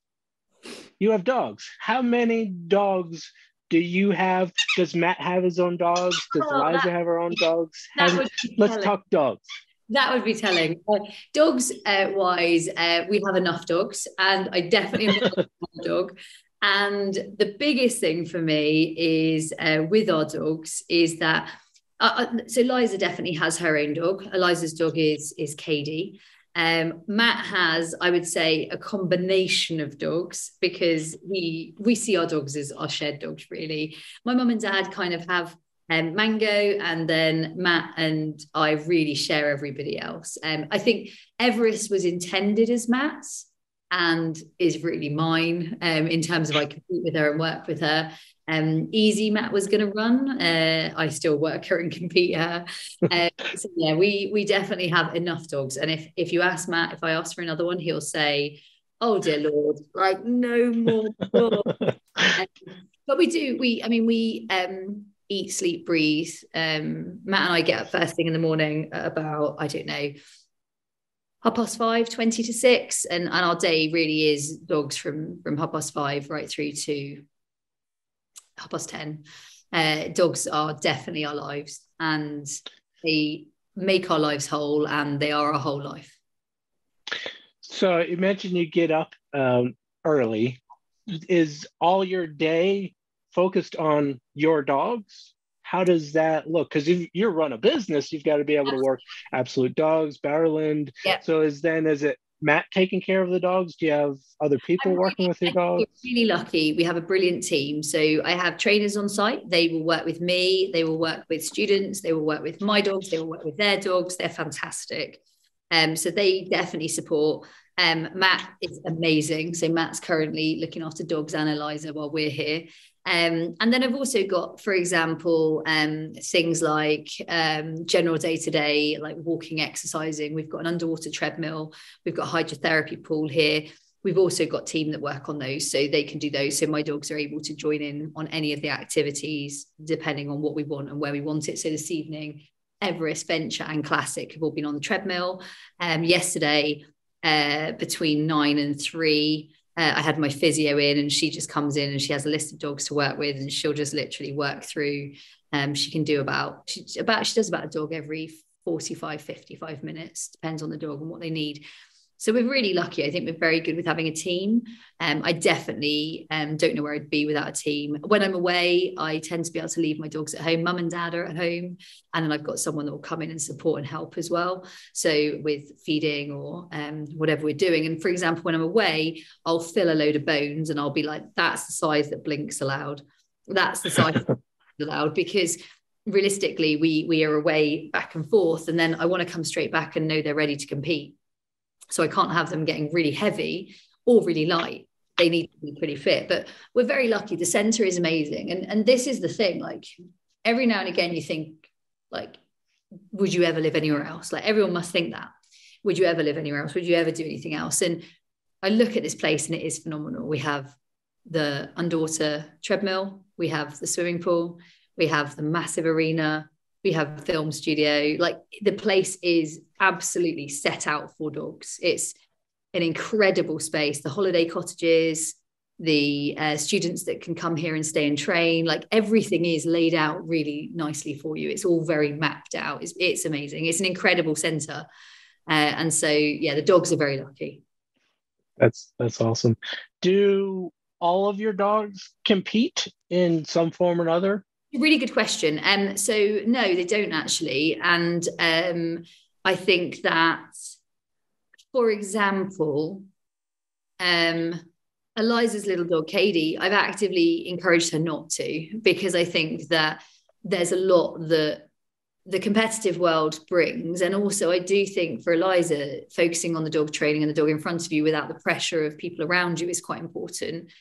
You have dogs. How many dogs do you have? Does Matt have his own dogs? Does oh, Liza that, have her own dogs? Have, let's talk dogs. That would be telling. Uh, dogs uh, wise, uh, we have enough dogs, and I definitely have a [laughs] dog. And the biggest thing for me is uh, with our dogs is that uh, uh, so Liza definitely has her own dog. Eliza's dog is is Katie. Um, Matt has, I would say, a combination of dogs because we we see our dogs as our shared dogs. Really, my mum and dad kind of have um, Mango, and then Matt and I really share everybody else. Um, I think Everest was intended as Matt's, and is really mine um, in terms of I compete with her and work with her. Um, easy Matt was going to run. Uh, I still work her and compete her. Uh, [laughs] so yeah, we we definitely have enough dogs. And if if you ask Matt, if I ask for another one, he'll say, "Oh dear Lord, like no more." [laughs] um, but we do. We I mean we um, eat, sleep, breathe. Um, Matt and I get up first thing in the morning at about I don't know half past five, 20 to six. And, and our day really is dogs from, from half past five right through to half past 10. Uh, dogs are definitely our lives and they make our lives whole and they are our whole life. So mentioned you get up um, early. Is all your day focused on your dogs? How does that look? Because if you run a business, you've got to be able to work Absolute Dogs, Bowerland. Yeah. So is then is it Matt taking care of the dogs? Do you have other people I'm working really, with your dogs? really lucky. We have a brilliant team. So I have trainers on site. They will work with me. They will work with students. They will work with my dogs. They will work with their dogs. They're fantastic. Um, so they definitely support. Um, Matt is amazing. So Matt's currently looking after dogs Eliza while we're here. Um, and then I've also got, for example, um, things like um, general day to day, like walking, exercising. We've got an underwater treadmill. We've got a hydrotherapy pool here. We've also got team that work on those, so they can do those. So my dogs are able to join in on any of the activities depending on what we want and where we want it. So this evening, Everest, Venture, and Classic have all been on the treadmill. Um, yesterday, uh, between nine and three, uh, I had my physio in and she just comes in and she has a list of dogs to work with and she'll just literally work through Um, she can do about she about she does about a dog every 45, 55 minutes, depends on the dog and what they need. So we're really lucky. I think we're very good with having a team. Um, I definitely um, don't know where I'd be without a team. When I'm away, I tend to be able to leave my dogs at home. Mum and dad are at home, and then I've got someone that will come in and support and help as well. So with feeding or um, whatever we're doing. And for example, when I'm away, I'll fill a load of bones, and I'll be like, "That's the size that Blink's allowed. That's the size [laughs] allowed," because realistically, we we are away back and forth, and then I want to come straight back and know they're ready to compete. So I can't have them getting really heavy or really light. They need to be pretty fit. But we're very lucky. The center is amazing. And, and this is the thing, like every now and again you think, like, would you ever live anywhere else? Like everyone must think that. Would you ever live anywhere else? Would you ever do anything else? And I look at this place and it is phenomenal. We have the underwater treadmill, we have the swimming pool, we have the massive arena, we have film studio. Like the place is absolutely set out for dogs. It's an incredible space. The holiday cottages the uh, students that can come here and stay and train like everything is laid out really nicely for you. It's all very mapped out. It's, it's amazing. It's an incredible center. Uh, and so yeah the dogs are very lucky. That's that's awesome. Do all of your dogs compete in some form or another Really good question. Um, so no, they don't actually, and um, I think that, for example, um, Eliza's little dog Katie, I've actively encouraged her not to because I think that there's a lot that the competitive world brings. And also, I do think for Eliza, focusing on the dog training and the dog in front of you without the pressure of people around you is quite important.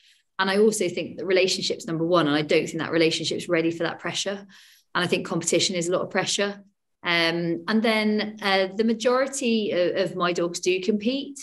And I also think that relationships number one, and I don't think that relationship's ready for that pressure. And I think competition is a lot of pressure. Um, and then uh, the majority of, of, my dogs do compete.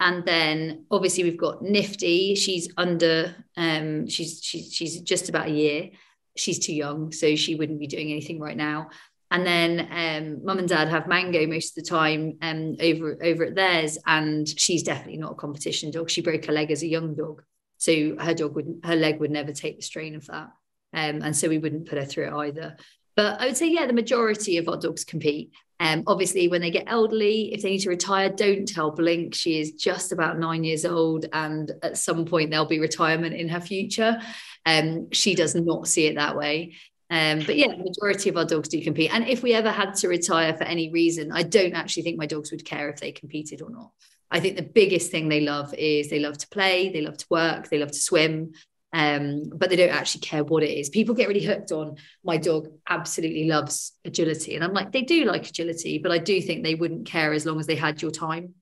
And then obviously we've got Nifty. She's under. Um, she's she's she's just about a year. She's too young, so she wouldn't be doing anything right now. And then um, mum and dad have Mango most of the time um, over over at theirs, and she's definitely not a competition dog. She broke her leg as a young dog, so her dog would her leg would never take the strain of that. Um, and so we wouldn't put her through it either. But I would say, yeah, the majority of our dogs compete. Um, obviously, when they get elderly, if they need to retire, don't tell Blink. She is just about nine years old, and at some point there'll be retirement in her future. Um, she does not see it that way. Um, but yeah, the majority of our dogs do compete. And if we ever had to retire for any reason, I don't actually think my dogs would care if they competed or not. I think the biggest thing they love is they love to play, they love to work, they love to swim, um, but they don't actually care what it is. People get really hooked on my dog absolutely loves agility. And I'm like, they do like agility, but I do think they wouldn't care as long as they had your time.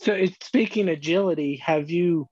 So speaking agility, have you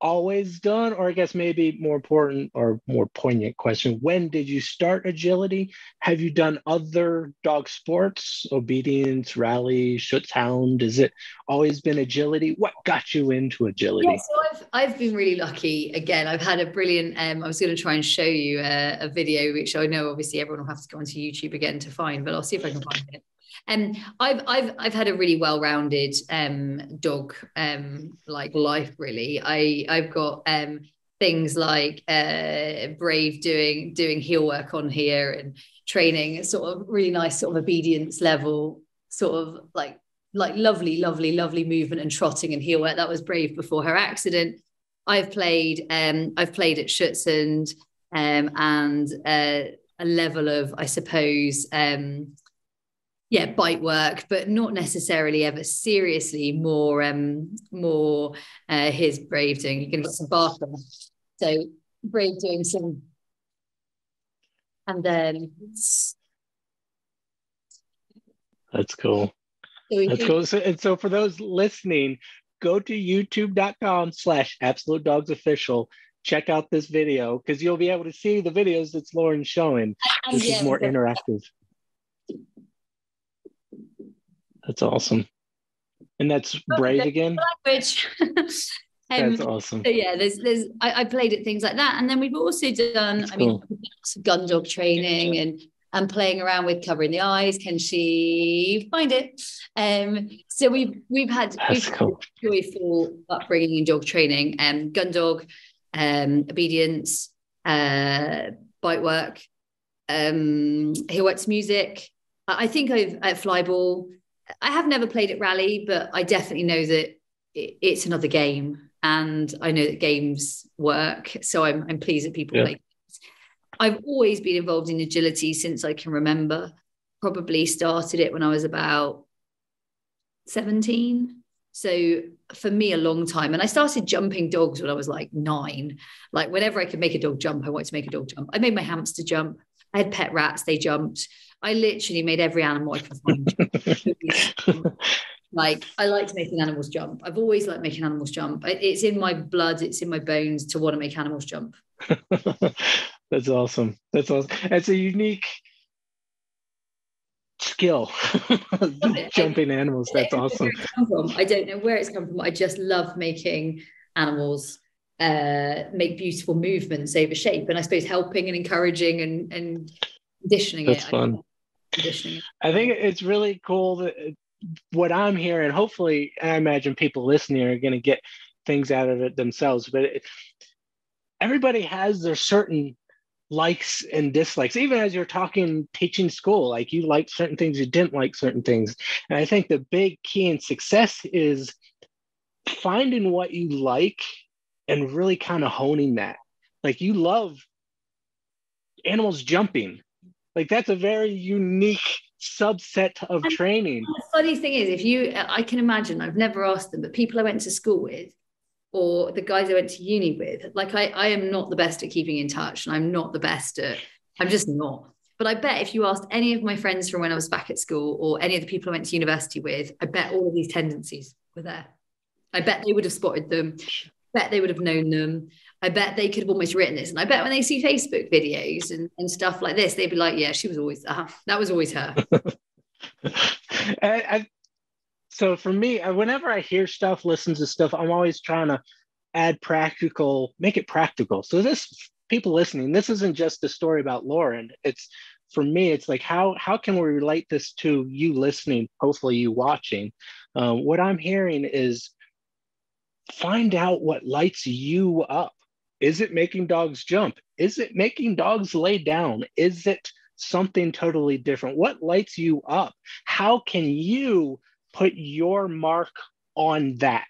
always done, or I guess maybe more important or more poignant question, when did you start agility? Have you done other dog sports, obedience, rally, Schutzhund? Has it always been agility? What got you into agility? Yeah, so I've, I've been really lucky. Again, I've had a brilliant, um, I was going to try and show you a, a video, which I know obviously everyone will have to go onto YouTube again to find, but I'll see if I can find it. Um, I've I've I've had a really well-rounded um dog um like life really. I I've got um things like uh brave doing doing heel work on here and training sort of really nice sort of obedience level sort of like like lovely lovely lovely movement and trotting and heel work that was brave before her accident i've played um i've played at schutzhund um and uh, a level of i suppose um yeah bite work but not necessarily ever seriously more um more uh his brave doing. You're gonna get some bark on so brave doing some and then that's cool. So that's cool. So, and so for those listening go to youtube.com slash absolute dogs official. Check out this video because you'll be able to see the videos that lauren's showing this yeah, is more interactive that's awesome. And that's brave again. Language. [laughs] Um, That's awesome. So yeah, there's there's I, I, played at things like that, and then we've also done. That's I cool. mean, gun dog training and and playing around with covering the eyes. Can she find it? Um, so we've we've had we've cool. joyful upbringing in dog training and um, gun dog, um, obedience, uh, bite work. Um, he works music. I think I've at flyball. I have never played at rally, but I definitely know that it's another game, and I know that games work. So I'm I'm pleased that people yeah. play. I've always been involved in agility since I can remember. Probably started it when I was about 17. So for me, a long time. And I started jumping dogs when I was like nine. Like whenever I could make a dog jump, I wanted to make a dog jump. I made my hamster jump. I had pet rats, they jumped. I literally made every animal I could find. [laughs] like I like making animals jump. I've always liked making animals jump. It's in my blood, it's in my bones to want to make animals jump. [laughs] That's awesome. That's awesome. It's a unique skill [laughs] jumping animals that's awesome i don't know where it's come from i just love making animals uh, make beautiful movements over shape and i suppose helping and encouraging and and conditioning that's it fun conditioning. I think it's really cool that uh, what i'm hearing hopefully i imagine people listening are going to get things out of it themselves but it, everybody has their certain likes and dislikes even as you're talking teaching school like you like certain things you didn't like certain things. And i think the big key in success is finding what you like and really kind of honing that. Like you love animals jumping like that's a very unique subset of and training the funny thing is if you i can imagine i've never asked them but people i went to school with or the guys I went to uni with. Like I, I am not the best at keeping in touch and I'm not the best at, I'm just not. But I bet if you asked any of my friends from when I was back at school or any of the people I went to university with, I bet all of these tendencies were there. I bet they would have spotted them. I bet they would have known them. I bet they could have almost written this. And I bet when they see Facebook videos and, and stuff like this, they'd be like, yeah, she was always, uh, that was always her. [laughs] So for me, whenever I hear stuff, listen to stuff, I'm always trying to add practical, make it practical. So this people listening, this isn't just a story about Lauren. It's for me, it's like how how can we relate this to you listening, hopefully you watching. Uh, what I'm hearing is find out what lights you up. Is it making dogs jump? Is it making dogs lay down? Is it something totally different? What lights you up? How can you put your mark on that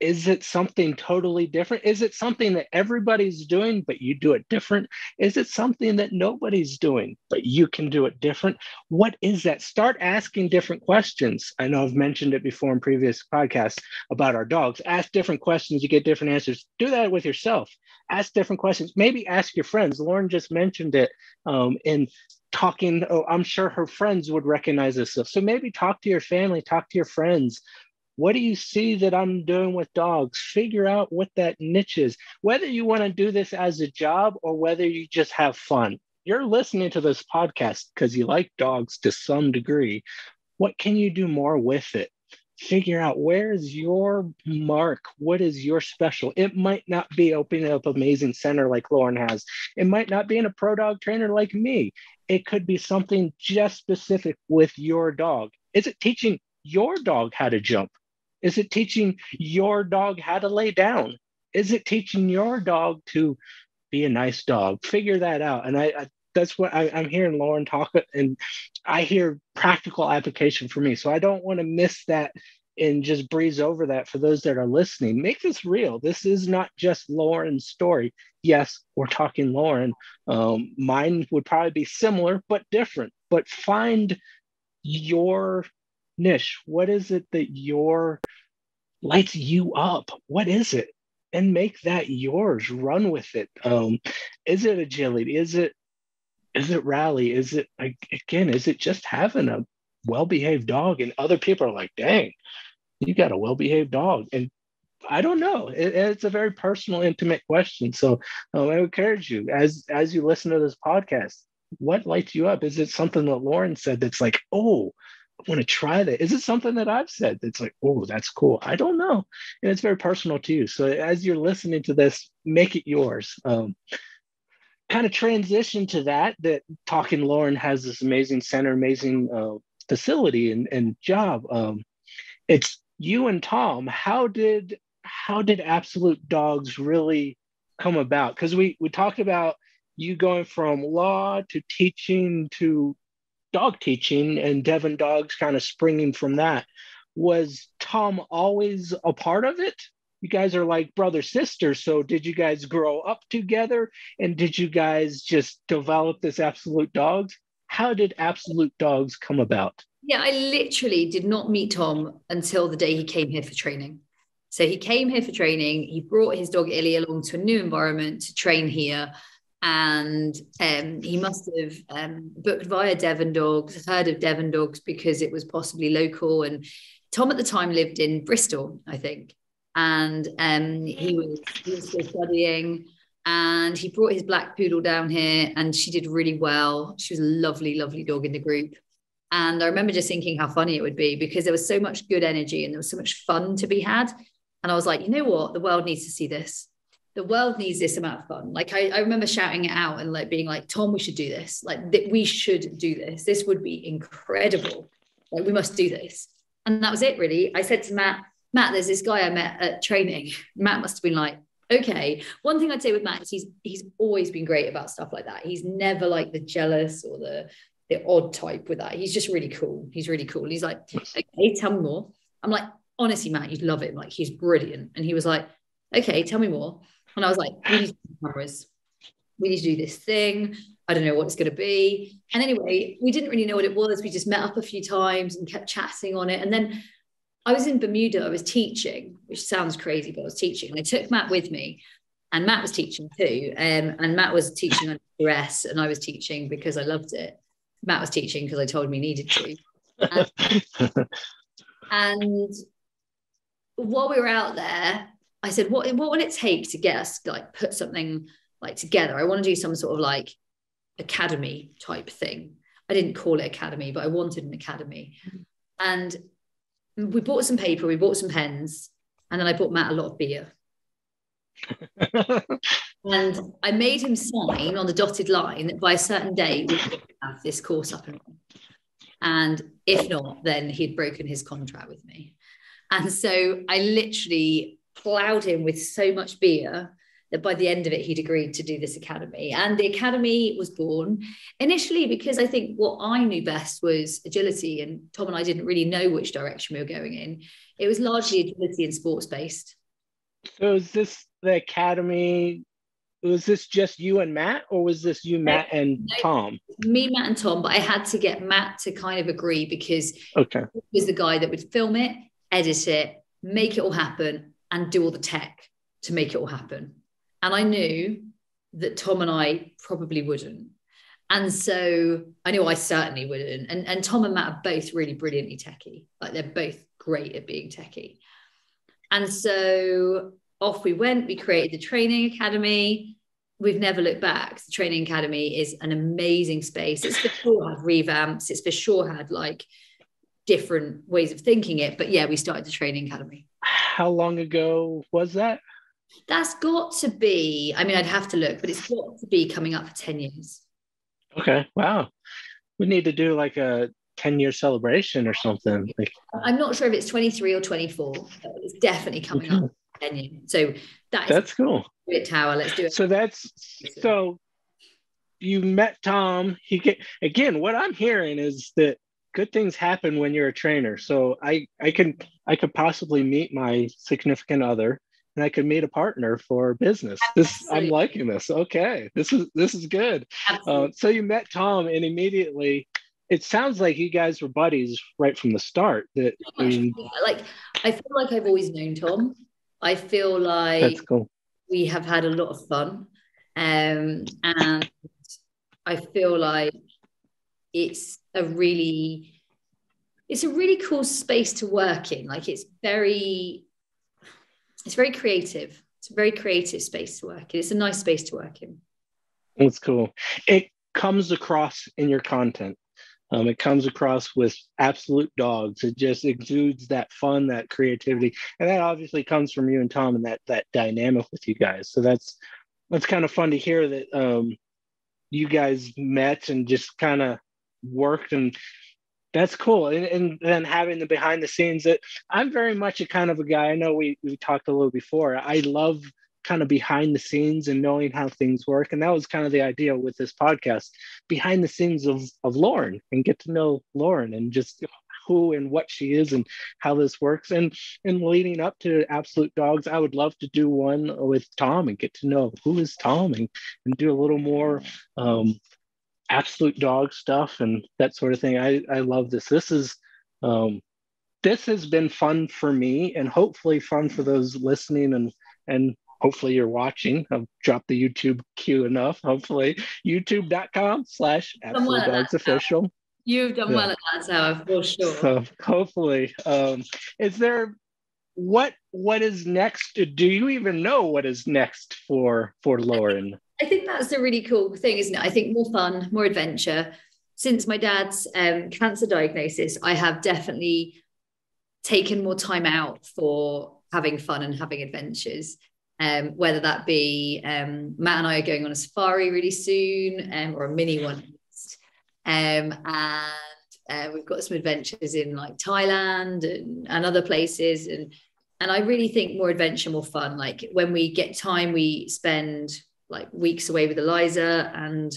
is it something totally different? Is it something that everybody's doing but you do it different? Is it something that nobody's doing but you can do it different? What is that? Start asking different questions. I know i've mentioned it before in previous podcasts about our dogs. Ask different questions you get different answers. Do that with yourself. Ask different questions. Maybe ask your friends. Lauren just mentioned it um, in talking oh i'm sure her friends would recognize this stuff. So maybe talk to your family talk to your friends what do you see that i'm doing with dogs? Figure out what that niche is. Whether you want to do this as a job or whether you just have fun. You're listening to this podcast because you like dogs to some degree. What can you do more with it? Figure out where is your mark? What is your special? It might not be opening up amazing center like lauren has. It might not be in a pro dog trainer like me. It could be something just specific with your dog. Is it teaching your dog how to jump is it teaching your dog how to lay down is it teaching your dog to be a nice dog figure that out and i, I that's what I, am hearing Lauren talk, and I hear practical application for me. So I don't want to miss that and just breeze over that for those that are listening. Make this real. This is not just Lauren's story. Yes, we're talking Lauren. Um, mine would probably be similar but different. But find your niche. What is it that your lights you up? What is it? And make that yours. Run with it. Um, is it agility? Is it is it rally? Is it again? Is it just having a well-behaved dog? And other people are like, "Dang, you got a well-behaved dog." And I don't know. It, it's a very personal, intimate question. So um, I encourage you as as you listen to this podcast, what lights you up? Is it something that Lauren said that's like, "Oh, want to try that. Is it something that I've said that's like, oh, that's cool? I don't know. And it's very personal to you. So as you're listening to this, make it yours. Um, kind of transition to that that talking lauren has this amazing center amazing uh, facility and, and job um, it's you and tom how did how did absolute dogs really come about? Because we we talked about you going from law to teaching to dog teaching and Devon dogs kind of springing from that. Was Tom always a part of it? You guys are like brother sister. So did you guys grow up together and did you guys just develop this absolute dogs? How did absolute dogs come about? Yeah, I literally did not meet Tom until the day he came here for training. So he came here for training. He brought his dog Illy along to a new environment to train here. And um, he must have um, booked via Devon Dogs, heard of Devon Dogs because it was possibly local. And Tom at the time lived in Bristol, I think. And um, he, was, he was still studying. And he brought his black poodle down here and she did really well. She was a lovely, lovely dog in the group. And I remember just thinking how funny it would be because there was so much good energy and there was so much fun to be had. And I was like, you know what? The world needs to see this. The world needs this amount of fun. Like I, I remember shouting it out and like being like, Tom, we should do this. Like we should do this. This would be incredible. Like we must do this. And that was it really. I said to Matt, Matt, there's this guy I met at training. [laughs] Matt must have been like, okay. One thing I'd say with Matt is he's he's always been great about stuff like that. He's never like the jealous or the the odd type with that. He's just really cool. He's really cool. He's like, okay, tell me more. I'm like, honestly, Matt, you'd love him. Like, he's brilliant. And he was like, okay, tell me more. And I was like, we need to do cameras. We need to do this thing. I don't know what it's going to be. And anyway, we didn't really know what it was. We just met up a few times and kept chatting on it. And then I was in Bermuda. I was teaching, which sounds crazy, but I was teaching. And I took Matt with me, and Matt was teaching too. Um, and Matt was teaching on dress, and I was teaching because I loved it. Matt was teaching because I told him he needed to. [laughs] And, and while we were out there, I said, what, what will it take to get us like put something like together? I want to do some sort of like academy type thing. I didn't call it academy, but I wanted an academy. Mm-hmm. And we bought some paper, we bought some pens, and then I bought Matt a lot of beer. [laughs] and I made him sign on the dotted line that by a certain day we would have this course up and running. And if not, then he'd broken his contract with me. And so I literally plowed him with so much beer that by the end of it, he'd agreed to do this academy. And the academy was born initially because I think what I knew best was agility, and Tom and I didn't really know which direction we were going in. It was largely agility and sports based. So, is this the academy? Was this just you and Matt, or was this you, Matt, and no, Tom? Me, Matt, and Tom. But I had to get Matt to kind of agree because okay. he was the guy that would film it, edit it, make it all happen, and do all the tech to make it all happen. And I knew that Tom and I probably wouldn't. And so I knew I certainly wouldn't. And, and Tom and Matt are both really brilliantly techie. Like they're both great at being techie. And so off we went. We created the training academy. We've never looked back. The training academy is an amazing space. It's for sure had revamps. It's for sure had like different ways of thinking it. But yeah, we started the training academy. How long ago was that? That's got to be, I mean, I'd have to look, but it's got to be coming up for 10 years. Okay. Wow. We need to do like a 10 year celebration or something. Like I'm not sure if it's 23 or 24, but it's definitely coming okay. up mm-hmm. 10 years. So that that's cool. It tower. Let's do it. So that's so you met Tom. He get again, what I'm hearing is that good things happen when you're a trainer. So I I can I could possibly meet my significant other and I could meet a partner for business. This I'm liking this. Okay, this is this is good. Uh, so you met Tom, and immediately it sounds like you guys were buddies right from the start. That I mean, like I feel like I've always known Tom. I feel like cool. we have had a lot of fun, um, and I feel like it's a really it's a really cool space to work in. Like it's very it's very creative. It's a very creative space to work in. It's a nice space to work in. It's cool. It comes across in your content. Um, it comes across with absolute dogs. It just exudes that fun that creativity and that obviously comes from you and tom and that that dynamic with you guys. So that's that's kind of fun to hear that um, you guys met and just kind of worked and that's cool and, and then having the behind the scenes that i'm very much a kind of a guy i know we, we talked a little before i love kind of behind the scenes and knowing how things work. And that was kind of the idea with this podcast, behind the scenes of of Lauren and get to know Lauren and just who and what she is and how this works. And and leading up to Absolute Dogs, I would love to do one with Tom and get to know who is Tom and, and do a little more um, absolute dog stuff and that sort of thing. I, I love this. This is um, this has been fun for me and hopefully fun for those listening and and hopefully you're watching. I've dropped the YouTube cue enough. Hopefully youtube.com slash absolute dogs official. You've done yeah. well at that, Sarah, for sure. So hopefully, um, is there what what is next? Do you even know what is next for for Lauren? I think that's a really cool thing, isn't it? I think more fun, more adventure. Since my dad's um, cancer diagnosis, I have definitely taken more time out for having fun and having adventures. Um, whether that be um, Matt and I are going on a safari really soon, um, or a mini one, um, and uh, we've got some adventures in like Thailand and, and other places, and and I really think more adventure, more fun. Like when we get time, we spend like weeks away with Eliza and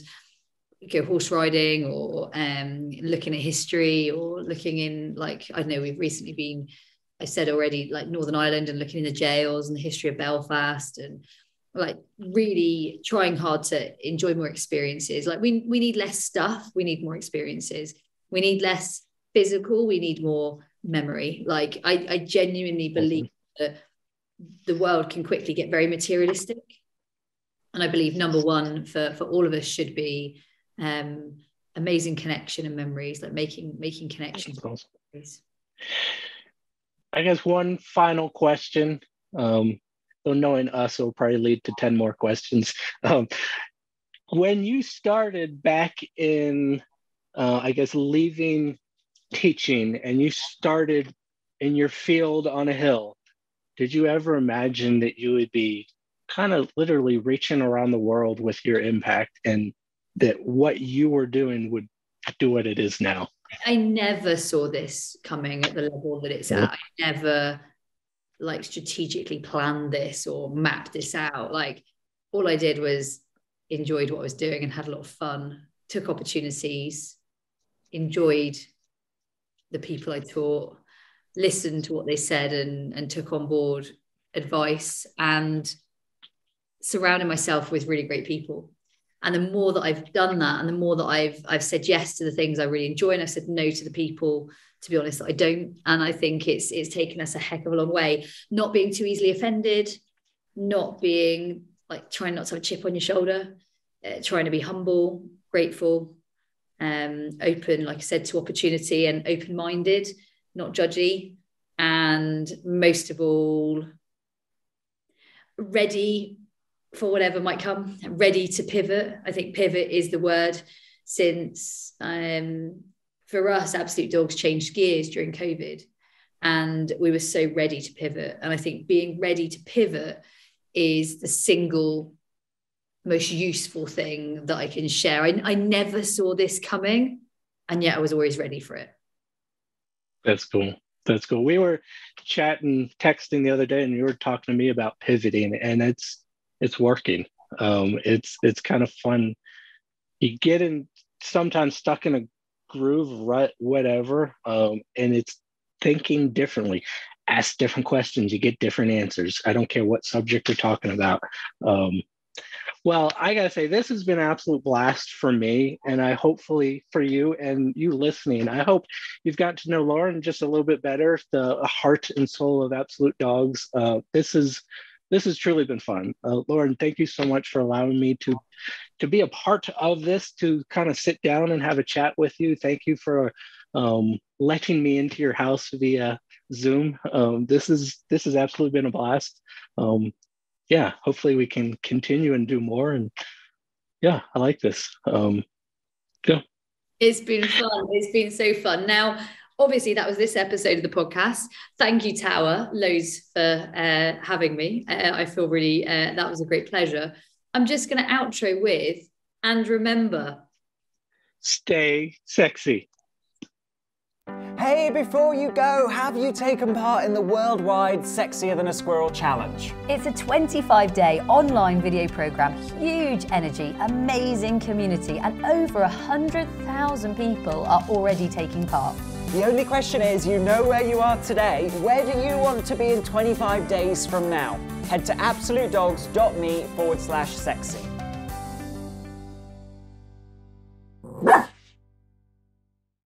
go horse riding or um, looking at history or looking in like I don't know we've recently been I said already like Northern Ireland and looking in the jails and the history of Belfast and like really trying hard to enjoy more experiences. Like we we need less stuff we need more experiences. We need less physical we need more memory. Like I, I genuinely believe that the world can quickly get very materialistic and I believe number one for for all of us should be um, amazing connection and memories, like making making connections. I guess one final question. Um, though knowing us will probably lead to 10 more questions. [laughs] Um, when you started back in, uh, I guess, leaving teaching and you started in your field on a hill, did you ever imagine that you would be kind of literally reaching around the world with your impact and that what you were doing would do what it is now? I never saw this coming at the level that it's at. I never like strategically planned this or mapped this out. Like all I did was enjoyed what I was doing and had a lot of fun, took opportunities, enjoyed the people I taught, listened to what they said and, and took on board advice and surrounding myself with really great people. And the more that I've done that, and the more that I've I've said yes to the things I really enjoy, and I've said no to the people, to be honest, I don't. And I think it's it's taken us a heck of a long way. Not being too easily offended, not being like trying not to have a chip on your shoulder, uh, trying to be humble, grateful, um, open, like I said, to opportunity and open minded, not judgy, and most of all, ready for whatever might come, ready to pivot. I think pivot is the word since um, for us, Absolute Dogs changed gears during COVID and we were so ready to pivot. And I think being ready to pivot is the single most useful thing that I can share. I, I never saw this coming and yet I was always ready for it. That's cool. That's cool. We were chatting, texting the other day, and you were talking to me about pivoting, and it's it's working. Um, it's it's kind of fun. You get in sometimes stuck in a groove, right? Whatever, um, and it's thinking differently. Ask different questions, you get different answers. I don't care what subject you're talking about. Um, well, I gotta say, this has been an absolute blast for me, and I hopefully for you and you listening. I hope you've gotten to know Lauren just a little bit better, the heart and soul of Absolute Dogs. Uh, this is this has truly been fun. Uh, Lauren, thank you so much for allowing me to to be a part of this, to kind of sit down and have a chat with you. Thank you for um, letting me into your house via Zoom. Um, this is this has absolutely been a blast. Um, yeah, hopefully we can continue and do more. And yeah, I like this. Um, yeah. It's been fun. It's been so fun. Now, obviously that was this episode of the podcast. Thank you tower loads for uh, having me. Uh, i feel really uh, that was a great pleasure. I'm just going to outro with and remember stay sexy. Hey, before you go, have you taken part in the worldwide Sexier Than a Squirrel challenge? It's a 25 day online video program, huge energy, amazing community, and over 100,000 people are already taking part. The only question is, you know where you are today. Where do you want to be in 25 days from now? Head to absolutedogs.me forward slash sexy.